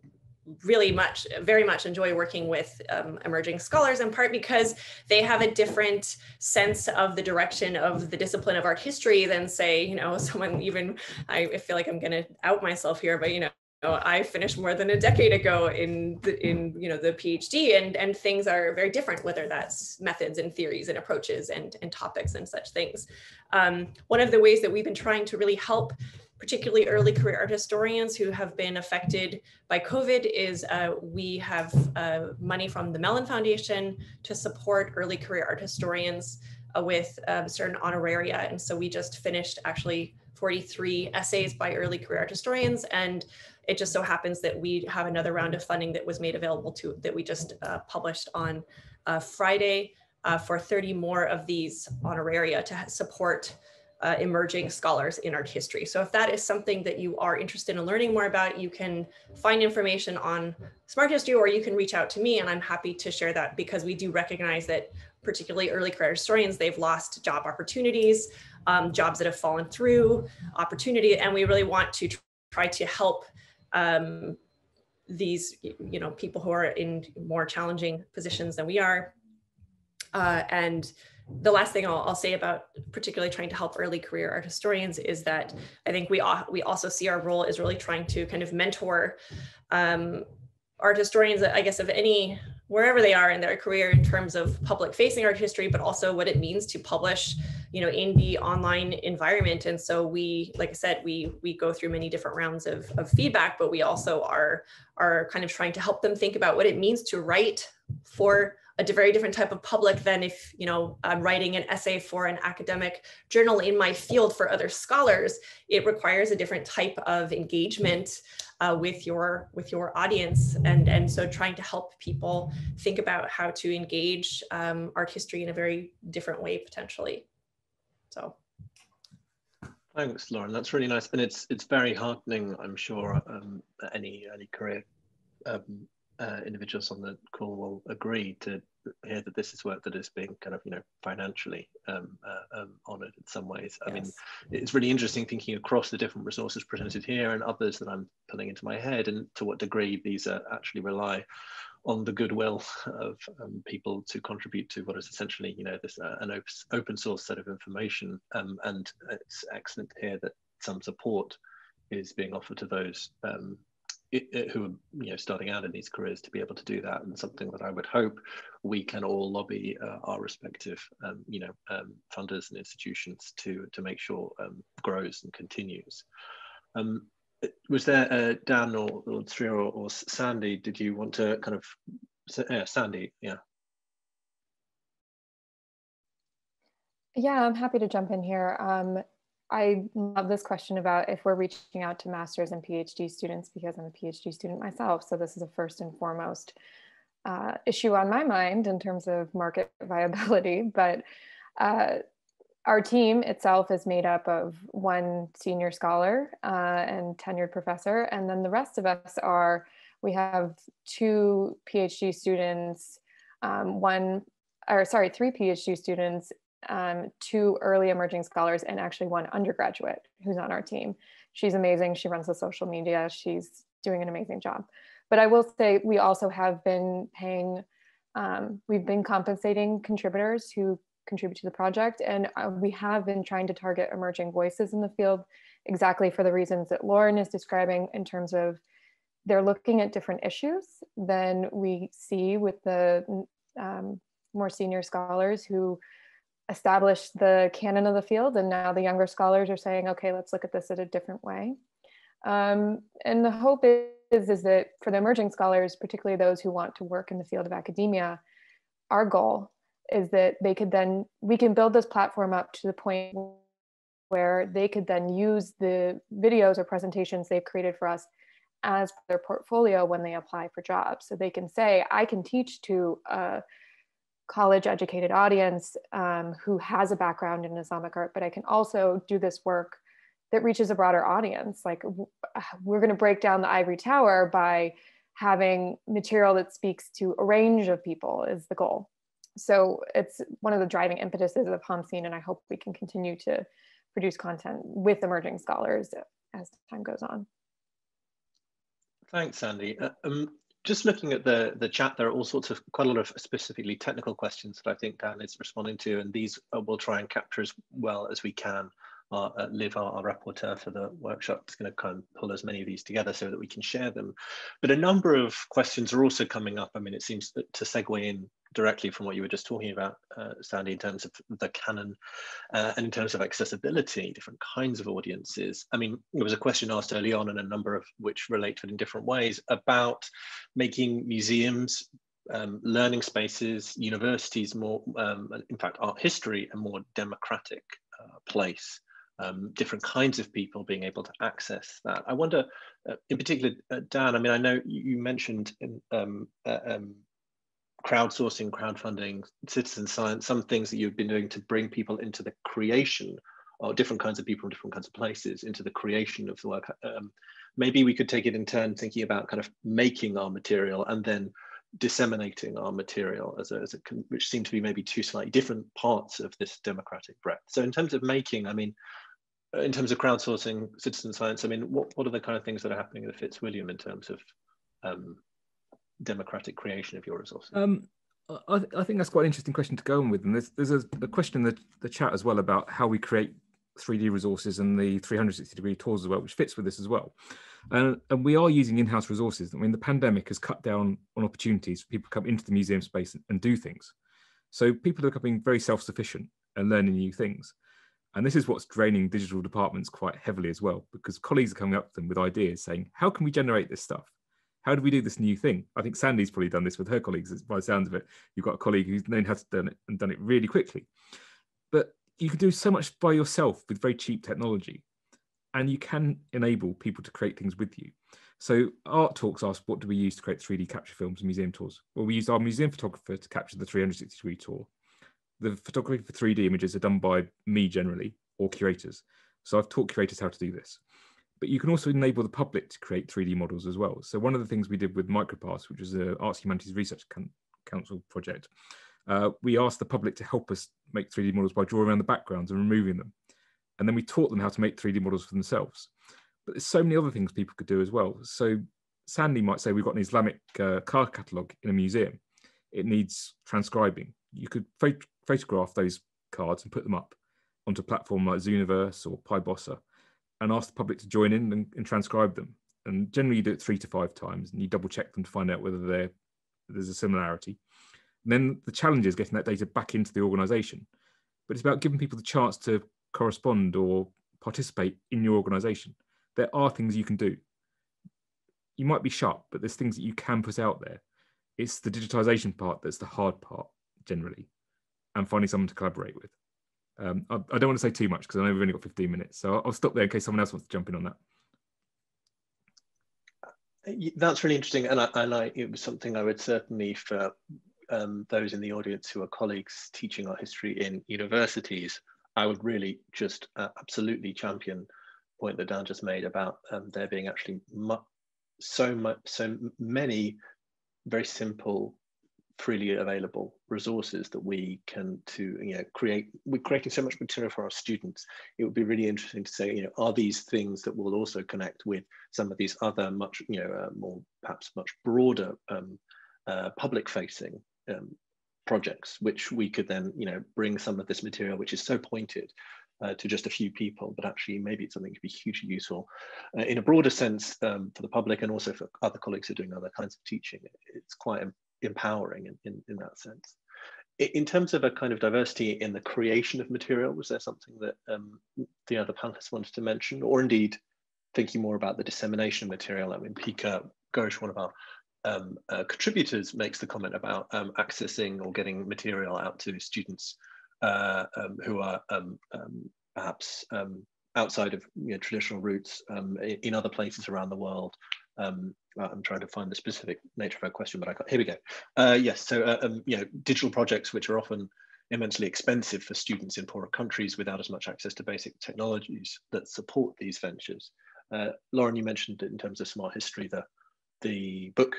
really much, very much enjoy working with um, emerging scholars in part because they have a different sense of the direction of the discipline of art history than say, you know, someone even, I feel like I'm going to out myself here, but, you know, I finished more than a decade ago in the, in you know the PhD and and things are very different whether that's methods and theories and approaches and and topics and such things. Um, one of the ways that we've been trying to really help particularly early career art historians who have been affected by COVID is uh, we have uh, money from the Mellon Foundation to support early career art historians uh, with um, certain honoraria. And so we just finished actually 43 essays by early career art historians. And it just so happens that we have another round of funding that was made available to that we just uh, published on uh, Friday uh, for 30 more of these honoraria to support uh, emerging scholars in art history. So if that is something that you are interested in learning more about, you can find information on Smarthistory or you can reach out to me and I'm happy to share that because we do recognize that particularly early career historians, they've lost job opportunities, um, jobs that have fallen through, opportunity, and we really want to try to help um, these you know people who are in more challenging positions than we are uh, and the last thing I'll, I'll, say about particularly trying to help early career art historians is that I think we, we also see our role is really trying to kind of mentor um, art historians, I guess, of any, wherever they are in their career in terms of public facing art history, but also what it means to publish, you know, in the online environment. And so we, like I said, we, we go through many different rounds of, of feedback, but we also are, are kind of trying to help them think about what it means to write for a very different type of public than if you know I'm writing an essay for an academic journal in my field for other scholars. It requires a different type of engagement uh, with your with your audience, and and so trying to help people think about how to engage um, art history in a very different way potentially. So. Thanks, Lauren. That's really nice, and it's it's very heartening. I'm sure um, any any career um, uh, individuals on the call will agree to hear that this is work that is being kind of you know financially um, uh, um, honored in some ways. I mean, it's really interesting thinking across the different resources presented here and others that I'm pulling into my head, and to what degree these are actually rely on the goodwill of um, people to contribute to what is essentially you know this uh, an op open source set of information. Um, and it's excellent to hear that some support is being offered to those um, who are you know starting out in these careers to be able to do that and something that I would hope we can all lobby uh, our respective um, you know um, funders and institutions to to make sure um, grows and continues. Um, was there uh, Dan or, or Sri or, or, Sandy? Did you want to kind of yeah, Sandy? Yeah. Yeah, I'm happy to jump in here. I love this question about if we're reaching out to master's and PhD students because I'm a PhD student myself. So this is a first and foremost uh, issue on my mind in terms of market viability. But uh, our team itself is made up of one senior scholar uh, and tenured professor, and then the rest of us are we have two PhD students, um, one or sorry, three PhD students, um, two early emerging scholars, and actually one undergraduate who's on our team. She's amazing. She runs the social media. She's doing an amazing job. But I will say we also have been paying, um, we've been compensating contributors who contribute to the project. And uh, we have been trying to target emerging voices in the field exactly for the reasons that Lauren is describing in terms of they're looking at different issues than we see with the um, more senior scholars who established the canon of the field and now the younger scholars are saying okay let's look at this in a different way um, and the hope is, is that for the emerging scholars particularly those who want to work in the field of academia our goal is that they could then we can build this platform up to the point where they could then use the videos or presentations they've created for us as their portfolio when they apply for jobs. So they can say, I can teach to a college educated audience um, who has a background in Islamic art, but I can also do this work that reaches a broader audience. Like we're going to break down the ivory tower by having material that speaks to a range of people is the goal so it's one of the driving impetuses of Khamseen, and I hope we can continue to produce content with emerging scholars as time goes on. Thanks, Sandy. Uh, um, just looking at the, the chat, there are all sorts of quite a lot of specifically technical questions that I think Dan is responding to, and these uh, we'll try and capture as well as we can. Our, uh, Liv, our, our rapporteur for the workshop, is going to kind of pull as many of these together so that we can share them. But a number of questions are also coming up. I mean, it seems to, to segue in directly from what you were just talking about, uh, Sandy, in terms of the canon uh, and in terms of accessibility, different kinds of audiences. I mean, there was a question asked early on, and a number of which relate to it in different ways, about making museums, um, learning spaces, universities more, um, in fact, art history, a more democratic uh, place. Um, different kinds of people being able to access that. I wonder, uh, in particular, uh, Dan. I mean, I know you mentioned in, um, uh, um, crowdsourcing, crowdfunding, citizen science, some things that you've been doing to bring people into the creation or different kinds of people from different kinds of places into the creation of the work. Um, maybe we could take it in turn thinking about kind of making our material and then disseminating our material as a, as a which seem to be maybe two slightly different parts of this democratic breadth. So in terms of making, I mean, in terms of crowdsourcing citizen science, I mean, what, what are the kind of things that are happening at Fitzwilliam in terms of um, democratic creation of your resources? Um, I, I, think that's quite an interesting question to go on with. And there's, there's a, a, question in the, the chat as well about how we create 3D resources and the 360 degree tours as well, which fits with this as well. And, and we are using in-house resources. I mean, the pandemic has cut down on opportunities for people to come into the museum space and, and do things. So people are becoming very self-sufficient and learning new things. And this is what's draining digital departments quite heavily as well, because colleagues are coming up to them with ideas saying, how can we generate this stuff? How do we do this new thing? I think Sandy's probably done this with her colleagues. By the sounds of it, you've got a colleague who's known how to done it and done it really quickly. But you can do so much by yourself with very cheap technology, and you can enable people to create things with you. So Art Talks asked, what do we use to create 3D capture films and museum tours? Well, we use our museum photographer to capture the 360 degree tour. The photography for 3D images are done by me generally or curators. So I've taught curators how to do this but you can also enable the public to create 3D models as well. So one of the things we did with MicroPasts, which is an Arts Humanities Research Council project, uh, we asked the public to help us make 3D models by drawing around the backgrounds and removing them. And then we taught them how to make 3D models for themselves. But there's so many other things people could do as well. So Sandy might say we've got an Islamic uh, card catalogue in a museum. It needs transcribing. You could phot photograph those cards and put them up onto a platform like Zooniverse or Pybossa and ask the public to join in and, and, transcribe them. And generally, you do it three to five times, and you double check them to find out whether there's a similarity. And then the challenge is getting that data back into the organization. But it's about giving people the chance to correspond or participate in your organization. There are things you can do. You might be sharp, but there's things that you can put out there. It's the digitization part that's the hard part generally, and finding someone to collaborate with. Um, I, I, don't want to say too much because I know we've only got 15 minutes. So I'll, stop there in case someone else wants to jump in on that. That's really interesting, and I, and I, it was something I would certainly for um, those in the audience who are colleagues teaching art history in universities, I would really just uh, absolutely champion the point that Dan just made about um, there being actually so much, so many very simple freely available resources that we can to you know create we're creating so much material for our students it would be really interesting to say you know are these things that will also connect with some of these other much you know uh, more perhaps much broader um, uh, public facing um, projects which we could then you know bring some of this material which is so pointed uh, to just a few people, but actually maybe it's something that could be hugely useful uh, in a broader sense um, for the public and also for other colleagues who are doing other kinds of teaching. It's quite empowering in, in, in that sense. In terms of a kind of diversity in the creation of material, was there something that um, the other panelists wanted to mention, or indeed thinking more about the dissemination of material? I mean, Pika Ghosh, one of our um, uh, contributors, makes the comment about um, accessing or getting material out to students uh, um, who are um, um, perhaps outside of you know, traditional routes in other places around the world um, I'm trying to find the specific nature of our question, but I can't. Here we go. Uh, yes, so uh, um, you know, digital projects which are often immensely expensive for students in poorer countries without as much access to basic technologies that support these ventures. Uh, Lauren, you mentioned it in terms of Smarthistory, the the book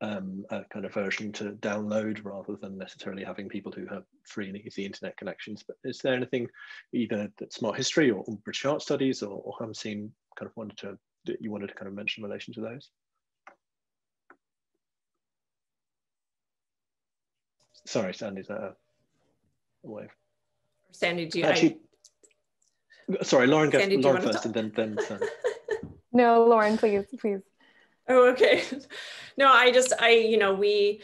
um, kind of version to download rather than necessarily having people who have free and easy internet connections. But is there anything either that Smarthistory or, or British art studies or, or Khamseen kind of wanted to that you wanted to kind of mention in relation to those? Sorry, Sandy, is that a, wave? Sandy, do you? Actually, I, sorry, Lauren, Sandy, Lauren first, and then then. Sandy. no, Lauren, please, please. Oh, okay. No, I just, I, you know, we,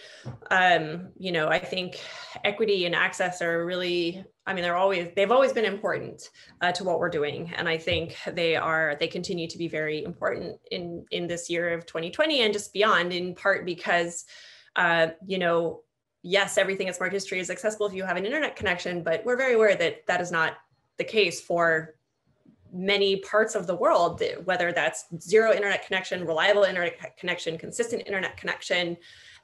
um, you know, I think equity and access are really, I mean, they're always, they've always been important uh, to what we're doing. And I think they are, they continue to be very important in, in this year of 2020 and just beyond in part because, uh, you know, yes, everything at Smarthistory is accessible if you have an internet connection, but we're very aware that that is not the case for many parts of the world, whether that's zero internet connection, reliable internet connection, consistent internet connection.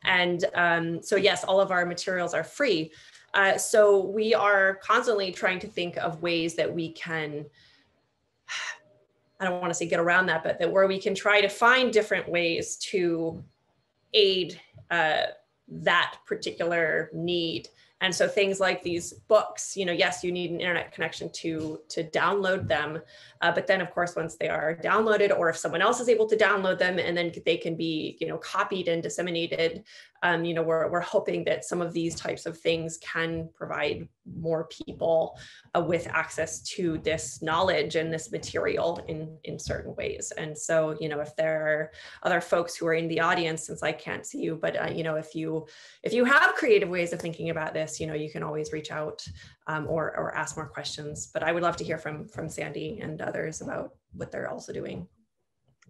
And um, so, yes, all of our materials are free. Uh, so we are constantly trying to think of ways that we can, I don't want to say get around that, but that where we can try to find different ways to aid uh, that particular need. And so things like these books, you know, yes, you need an internet connection to to download them, uh, but then of course once they are downloaded, or if someone else is able to download them, and then they can be you know copied and disseminated, um, you know, we're we're hoping that some of these types of things can provide more people uh, with access to this knowledge and this material in in certain ways. And so you know, if there are other folks who are in the audience, since I can't see you, but uh, you know, if you if you have creative ways of thinking about this you know, you can always reach out um, or, or ask more questions. But I would love to hear from, from Sandy and others about what they're also doing.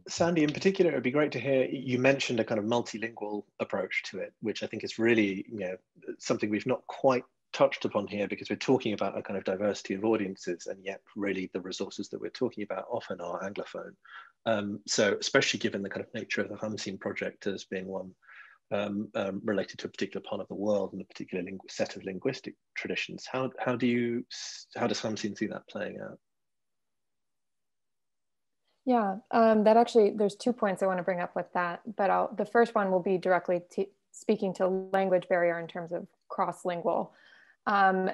Sandy, in particular, it'd be great to hear you mentioned a kind of multilingual approach to it, which I think is really, you know, something we've not quite touched upon here because we're talking about a kind of diversity of audiences, and yet really the resources that we're talking about often are anglophone. Um, so, especially given the kind of nature of the Khamseen project as being one um, um, related to a particular part of the world and a particular set of linguistic traditions. How, how do you, how does Khamseen see that playing out? Yeah, um, that actually, there's two points I want to bring up with that, but I'll, the first one will be directly speaking to language barrier in terms of cross-lingual. Um,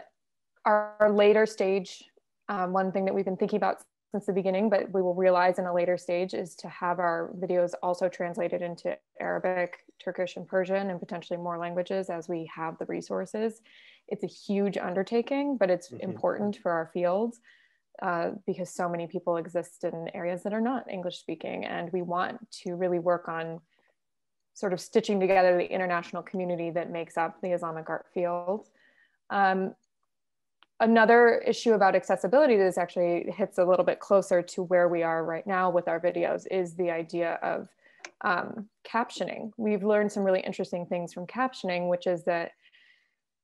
our, our, later stage, um, one thing that we've been thinking about since the beginning, but we will realize in a later stage is to have our videos also translated into Arabic, Turkish, and Persian, and potentially more languages as we have the resources. It's a huge undertaking, but it's mm-hmm. important for our field uh, because so many people exist in areas that are not English speaking. And we want to really work on sort of stitching together the international community that makes up the Islamic art field. Um, another issue about accessibility that actually hits a little bit closer to where we are right now with our videos is the idea of um, captioning. We've learned some really interesting things from captioning, which is that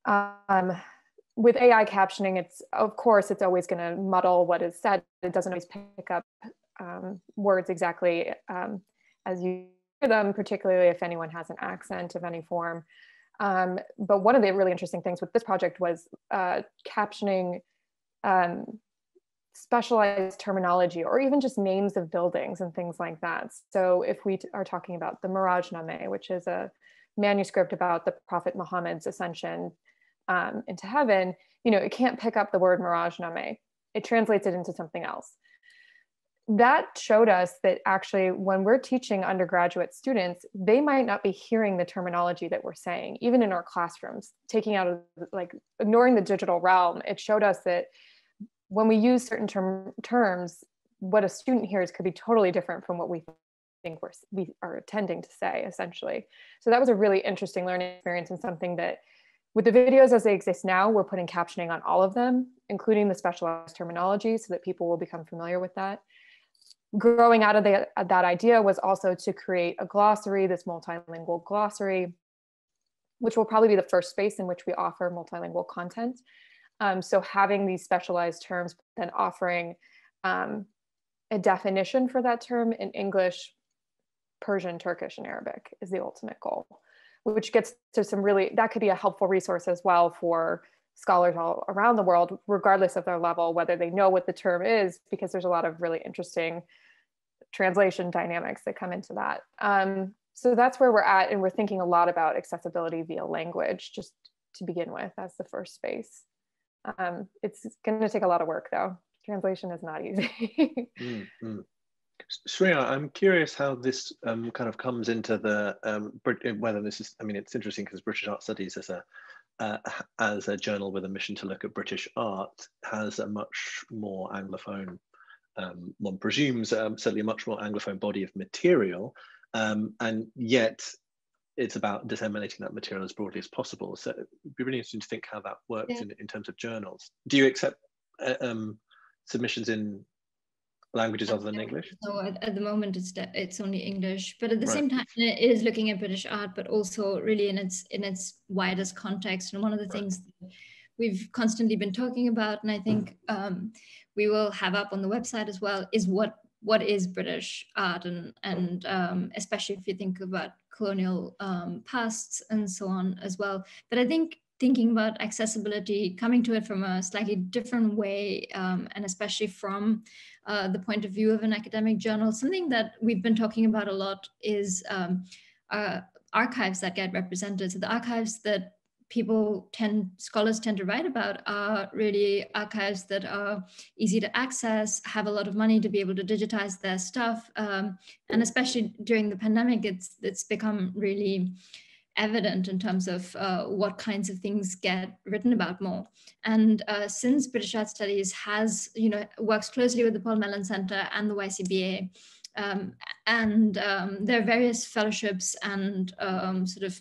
um, with AI captioning, it's of course it's always going to muddle what is said. It doesn't always pick up um, words exactly um, as you hear them, particularly if anyone has an accent of any form. Um, but one of the really interesting things with this project was uh, captioning um, specialized terminology or even just names of buildings and things like that. So if we are talking about the Mirajnameh, which is a manuscript about the Prophet Muhammad's ascension um, into heaven, you know, it can't pick up the word Mirajnameh. It translates it into something else. That showed us that actually, when we're teaching undergraduate students, they might not be hearing the terminology that we're saying, even in our classrooms. Taking out of like ignoring the digital realm, it showed us that when we use certain term, terms, what a student hears could be totally different from what we think we're, we are attending to say, essentially. So that was a really interesting learning experience and something that with the videos as they exist now, we're putting captioning on all of them, including the specialized terminology so that people will become familiar with that. Growing out of the, that idea was also to create a glossary, this multilingual glossary, which will probably be the first space in which we offer multilingual content. Um, so having these specialized terms, then offering um, a definition for that term in English, Persian, Turkish, and Arabic is the ultimate goal which gets to some really, that could be a helpful resource as well for scholars all around the world, regardless of their level, whether they know what the term is, because there's a lot of really interesting translation dynamics that come into that. Um, so that's where we're at. And we're thinking a lot about accessibility via language, just to begin with as the first space. Um, it's going to take a lot of work though. Translation is not easy. mm -hmm. Sria, I'm curious how this um, kind of comes into the um, whether this is. I mean, it's interesting because British Art Studies as a uh, as a journal with a mission to look at British art has a much more anglophone. Um, one presumes um, certainly a much more anglophone body of material, um, and yet it's about disseminating that material as broadly as possible. So it'd be really interesting to think how that works yeah. in, in terms of journals. Do you accept uh, um, submissions in languages other than English? So at, at, the moment, it's it's only English, but at the right. same time, it is looking at British art, but also really in its in its widest context. And one of the right. things we've constantly been talking about, and I think um, we will have up on the website as well, is what what is British art, and and um, especially if you think about colonial um, pasts and so on as well. But I think thinking about accessibility, coming to it from a slightly different way, um, and especially from uh, the point of view of an academic journal, something that we've been talking about a lot is um, uh, archives that get represented. So the archives that people tend, scholars tend to write about are really archives that are easy to access, have a lot of money to be able to digitize their stuff. Um, and especially during the pandemic, it's, it's become really evident in terms of uh, what kinds of things get written about more. And uh, since British Art Studies has, you know, works closely with the Paul Mellon Center and the YCBA, um, and um, there are various fellowships and um, sort of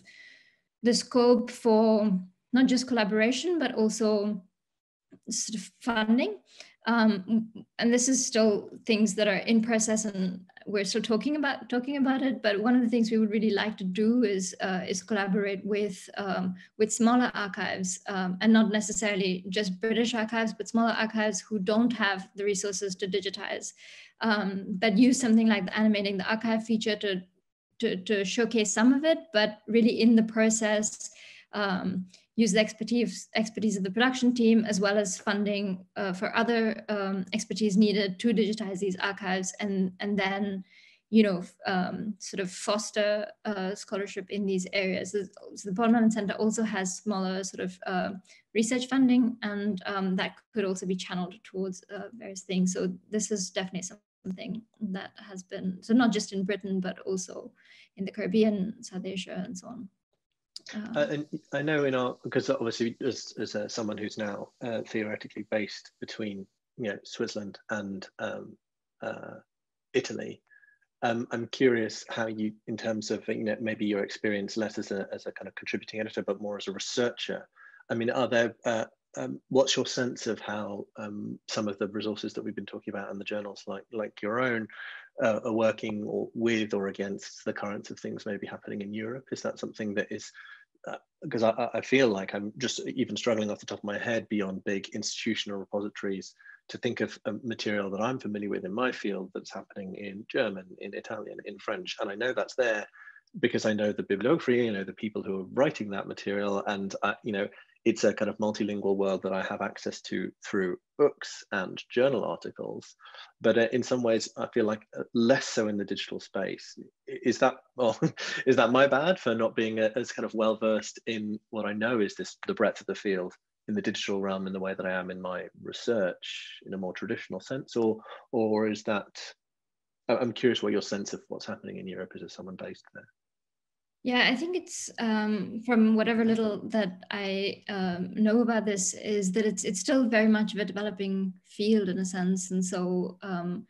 the scope for not just collaboration, but also sort of funding. Um, and this is still things that are in process and we're still talking about talking about it. But one of the things we would really like to do is uh, is collaborate with um, with smaller archives um, and not necessarily just British archives, but smaller archives who don't have the resources to digitize, um, but use something like the animating the archive feature to, to to showcase some of it, but really in the process. Um, use the expertise expertise of the production team as well as funding uh, for other um, expertise needed to digitize these archives and and then you know um, sort of foster uh, scholarship in these areas. So the Paul Center also has smaller sort of uh, research funding and um, that could also be channeled towards uh, various things. So this is definitely something that has been so not just in Britain but also in the Caribbean, South Asia, and so on. Uh, uh, and I know in our because obviously as, as uh, someone who's now uh, theoretically based between you know Switzerland and um, uh, Italy, um, I'm curious how you, in terms of you know maybe your experience less as a as a kind of contributing editor, but more as a researcher. I mean, are there uh, um, what's your sense of how um, some of the resources that we've been talking about and the journals like like your own uh, are working or with or against the currents of things maybe happening in Europe? Is that something that is because I, I feel like I'm just even struggling off the top of my head beyond big institutional repositories to think of a material that I'm familiar with in my field that's happening in German, in Italian, in French. And I know that's there because I know the bibliography, you know, the people who are writing that material. And, uh, you know, it's a kind of multilingual world that I have access to through books and journal articles. But uh, in some ways, I feel like uh, less so in the digital space. Is that well? is that my bad for not being uh, as kind of well versed in what I know is this the breadth of the field in the digital realm in the way that I am in my research in a more traditional sense, or or is that? I'm curious what your sense of what's happening in Europe is as someone based there. Yeah, I think it's um, from whatever little that I um, know about this is that it's it's still very much of a developing field in a sense, and so um,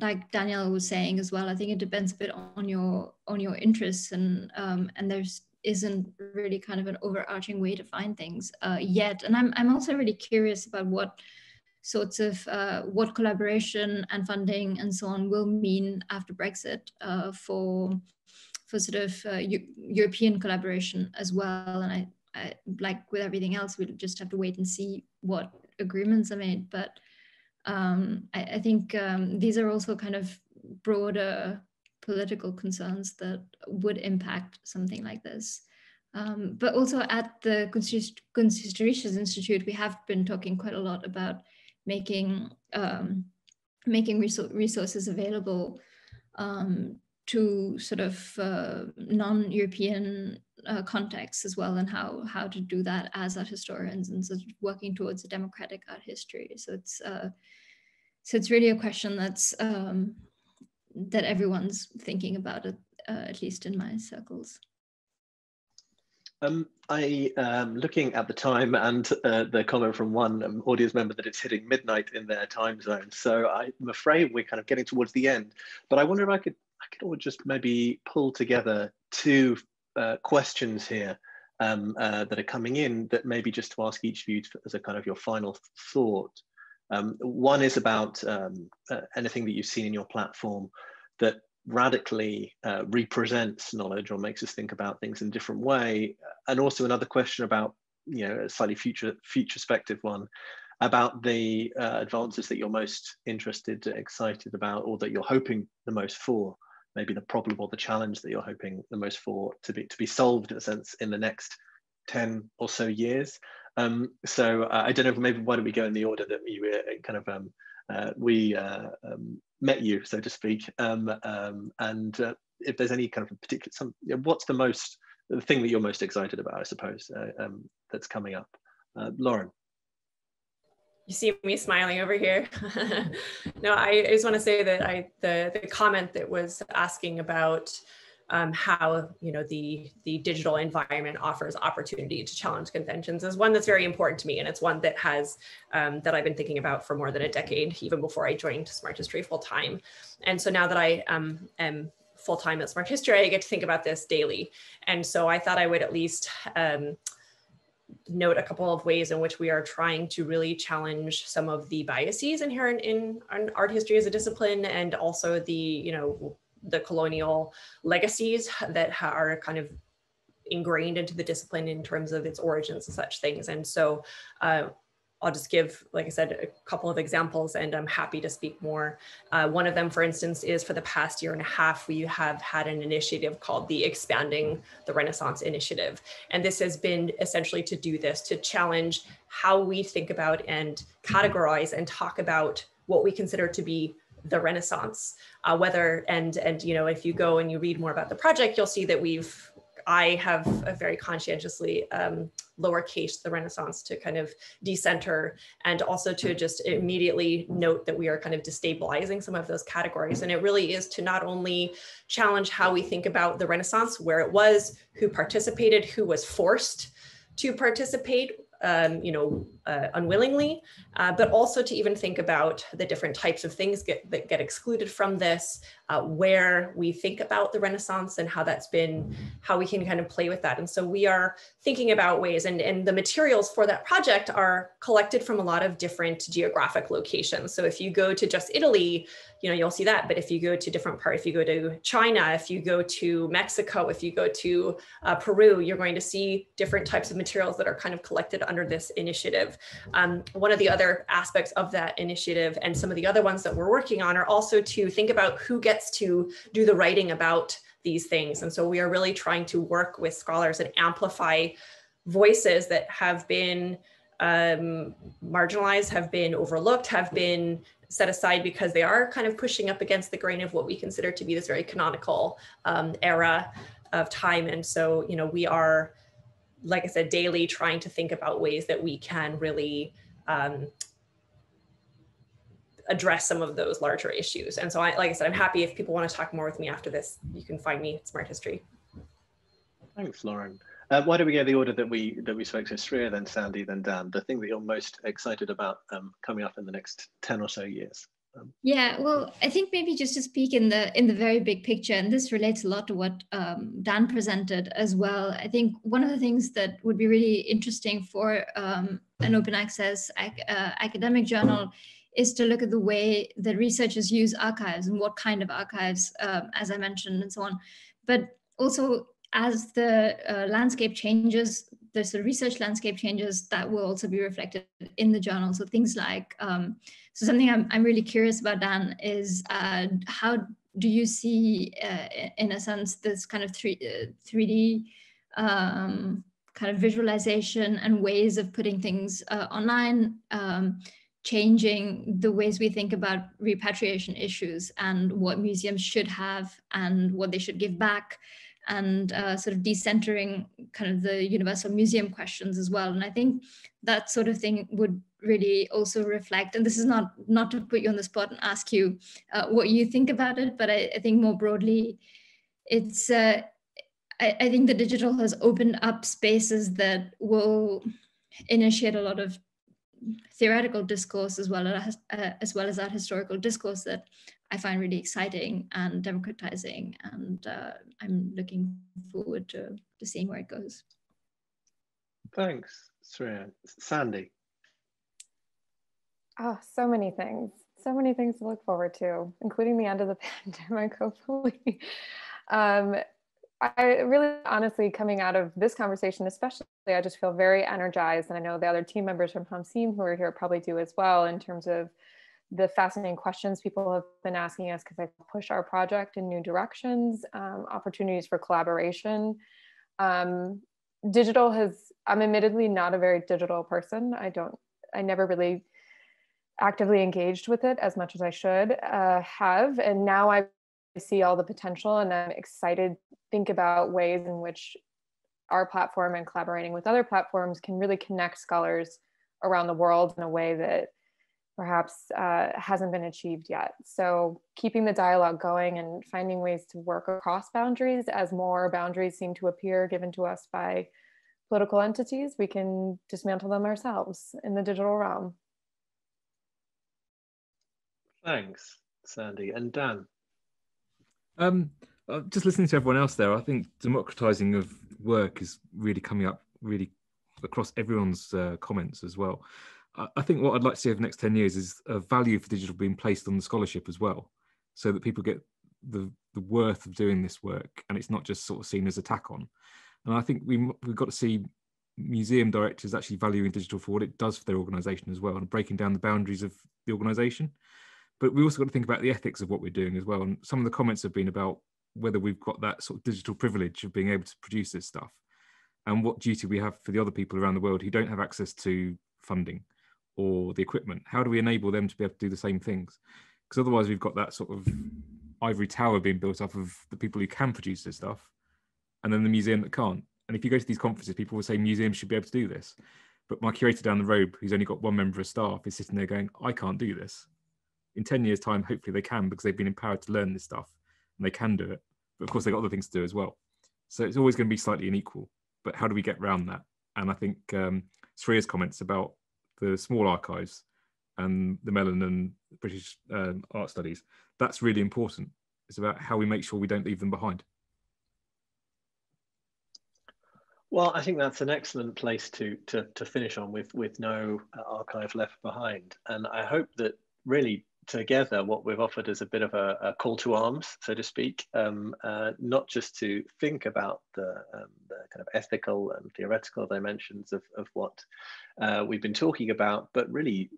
like Daniel was saying as well, I think it depends a bit on your on your interests, and um, and there's isn't really kind of an overarching way to find things uh, yet, and I'm I'm also really curious about what sorts of uh, what collaboration and funding and so on will mean after Brexit uh, for for sort of uh, European collaboration as well. And I, I, like with everything else, we'll just have to wait and see what agreements are made. But um, I, I, think um, these are also kind of broader political concerns that would impact something like this. Um, but also at the Kunsthistorisches Institute, we have been talking quite a lot about making um, making resources available um, to sort of uh, non-European uh, contexts as well, and how how to do that as art historians and sort of working towards a democratic art history. So it's uh, so it's really a question that's um, that everyone's thinking about it, uh, at least in my circles. Um, I am looking at the time and uh, the comment from one um, audience member that it's hitting midnight in their time zone. So I'm afraid we're kind of getting towards the end. But I wonder if I could I could all just maybe pull together two uh, questions here um, uh, that are coming in that maybe just to ask each of you as a kind of your final thought. Um, one is about um, uh, anything that you've seen in your platform that radically uh, represents knowledge or makes us think about things in a different way. And also another question about, you know, a slightly future future perspective one about the uh, advances that you're most interested, excited about, or that you're hoping the most for maybe the problem or the challenge that you're hoping the most for to be to be solved in a sense in the next 10 or so years. Um, so uh, i don't know maybe why don't we go in the order that we were uh, kind of um, uh, we uh, um, met you so to speak. Um, um, and uh, if there's any kind of particular some you know, what's the most the thing that you're most excited about i suppose uh, um, that's coming up? Lauren you see me smiling over here. no, I, just want to say that I the the comment that was asking about um, how you know the the digital environment offers opportunity to challenge conventions is one that's very important to me, and it's one that has um, that I've been thinking about for more than a decade, even before I joined Smarthistory full time. And so now that I um, am full time at Smarthistory, I get to think about this daily. And so I thought I would at least um, note a couple of ways in which we are trying to really challenge some of the biases inherent in, in art history as a discipline and also the, you know, the colonial legacies that are kind of ingrained into the discipline in terms of its origins and such things. And so uh, I'll just give, like I said, a couple of examples and I'm happy to speak more. Uh, one of them, for instance, is for the past year and a half, we have had an initiative called the Expanding the Renaissance Initiative. And this has been essentially to do this, to challenge how we think about and categorize and talk about what we consider to be the Renaissance. Uh, whether, and, and, you know, if you go and you read more about the project, you'll see that we've I have very conscientiously um, lowercase the Renaissance to kind of decenter and also to just immediately note that we are kind of destabilizing some of those categories. And it really is to not only challenge how we think about the Renaissance, where it was, who participated, who was forced to participate, um, you know, uh, unwillingly, uh, but also to even think about the different types of things get, that get excluded from this, uh, where we think about the Renaissance and how that's been, how we can kind of play with that. And so we are thinking about ways and, and the materials for that project are collected from a lot of different geographic locations. So if you go to just Italy, you know, you'll see that. But if you go to different parts, if you go to China, if you go to Mexico, if you go to uh, Peru, you're going to see different types of materials that are kind of collected under this initiative. Um, one of the other aspects of that initiative and some of the other ones that we're working on are also to think about who gets to do the writing about these things. And so we are really trying to work with scholars and amplify voices that have been um, marginalized, have been overlooked, have been set aside because they are kind of pushing up against the grain of what we consider to be this very canonical um, era of time. And so, you know, we are, like I said, daily trying to think about ways that we can really um, address some of those larger issues. And so, I, like I said, I'm happy if people want to talk more with me after this, you can find me at Smarthistory. Thanks, Lauren. Uh, why don't we go the order that we that we spoke to Sria, then Sandy, then Dan? The thing that you're most excited about um, coming up in the next ten or so years. Um, yeah, well, I think maybe just to speak in the in the very big picture, and this relates a lot to what um, Dan presented as well. I think one of the things that would be really interesting for um, an open access ac uh, academic journal is to look at the way that researchers use archives and what kind of archives, um, as I mentioned, and so on. But also as the uh, landscape changes, there's the research landscape changes that will also be reflected in the journal. So things like, um, so something I'm, I'm really curious about, Dan, is uh, how do you see, uh, in a sense, this kind of 3, 3D uh, um, kind of visualization and ways of putting things uh, online, um, changing the ways we think about repatriation issues and what museums should have and what they should give back and uh, sort of decentering kind of the universal museum questions as well. And I think that sort of thing would really also reflect, and this is not, not to put you on the spot and ask you uh, what you think about it, but I, I think more broadly, it's, uh, I, I think the digital has opened up spaces that will initiate a lot of theoretical discourse as well as uh, as well as that historical discourse that I find really exciting and democratizing. And uh, I'm looking forward to, to seeing where it goes. Thanks, Sria. Sandy. Oh, so many things. So many things to look forward to, including the end of the pandemic, hopefully. um, I really honestly coming out of this conversation, especially, I just feel very energized. And I know the other team members from Khamseen who are here probably do as well in terms of the fascinating questions people have been asking us because I push our project in new directions, um, opportunities for collaboration. Um, digital has, I'm admittedly not a very digital person. I don't, I never really actively engaged with it as much as I should uh, have. And now I see all the potential and I'm excited think about ways in which our platform and collaborating with other platforms can really connect scholars around the world in a way that perhaps uh, hasn't been achieved yet. So keeping the dialogue going and finding ways to work across boundaries as more boundaries seem to appear given to us by political entities, we can dismantle them ourselves in the digital realm. Thanks, Sandy. And Dan? Um, uh, just listening to everyone else there, I think democratizing of work is really coming up really across everyone's uh, comments as well. I think what I'd like to see over the next 10 years is a value for digital being placed on the scholarship as well, so that people get the, the worth of doing this work and it's not just sort of seen as a tack on. And I think we, we've got to see museum directors actually valuing digital for what it does for their organization as well and breaking down the boundaries of the organization. But we also got to think about the ethics of what we're doing as well. And some of the comments have been about whether we've got that sort of digital privilege of being able to produce this stuff and what duty we have for the other people around the world who don't have access to funding or the equipment? How do we enable them to be able to do the same things? Because otherwise, we've got that sort of ivory tower being built up of the people who can produce this stuff, and then the museum that can't. And if you go to these conferences, people will say museums should be able to do this. But my curator down the road, who's only got one member of staff, is sitting there going, I can't do this. In 10 years' time, hopefully they can because they've been empowered to learn this stuff and they can do it. But of course, they've got other things to do as well. So it's always going to be slightly unequal. But how do we get around that? And I think um, Sria's comments about the small archives and the Mellon and British um, art studies, that's really important It's about how we make sure we don't leave them behind. Well, I think that's an excellent place to to, to finish on with with no archive left behind, and I hope that really together what we've offered as a bit of a, a call to arms, so to speak, um, uh, not just to think about the, um, the, kind of ethical and theoretical dimensions of, of what uh, we've been talking about, but really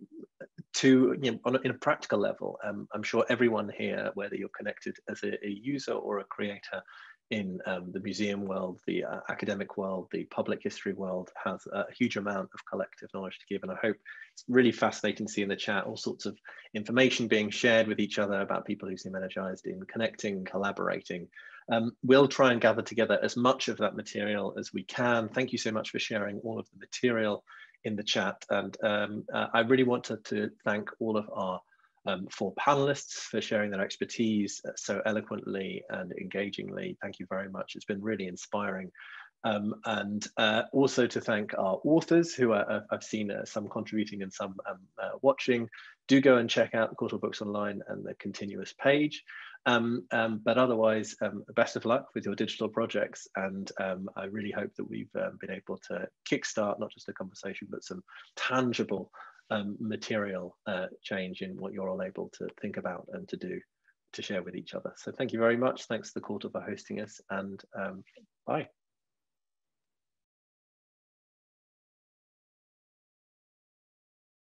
to, you know, on a, in a practical level, um, I'm sure everyone here, whether you're connected as a, a user or a creator, in um, the museum world, the uh, academic world, the public history world has a huge amount of collective knowledge to give. And I hope it's really fascinating to see in the chat all sorts of information being shared with each other about people who seem energized in connecting, collaborating. Um, we'll try and gather together as much of that material as we can. Thank you so much for sharing all of the material in the chat. And um, uh, I really want to, to thank all of our um, for panelists for sharing their expertise so eloquently and engagingly. Thank you very much. It's been really inspiring. Um, and uh, also to thank our authors who are, I've seen uh, some contributing and some um, uh, watching. Do go and check out Courtauld Books Online and the continuous page. Um, um, but otherwise, um, best of luck with your digital projects. And um, I really hope that we've been able to kickstart not just a conversation, but some tangible um, material uh, change in what you're all able to think about and to do to share with each other. So thank you very much. Thanks to the Courtauld for hosting us and um, bye.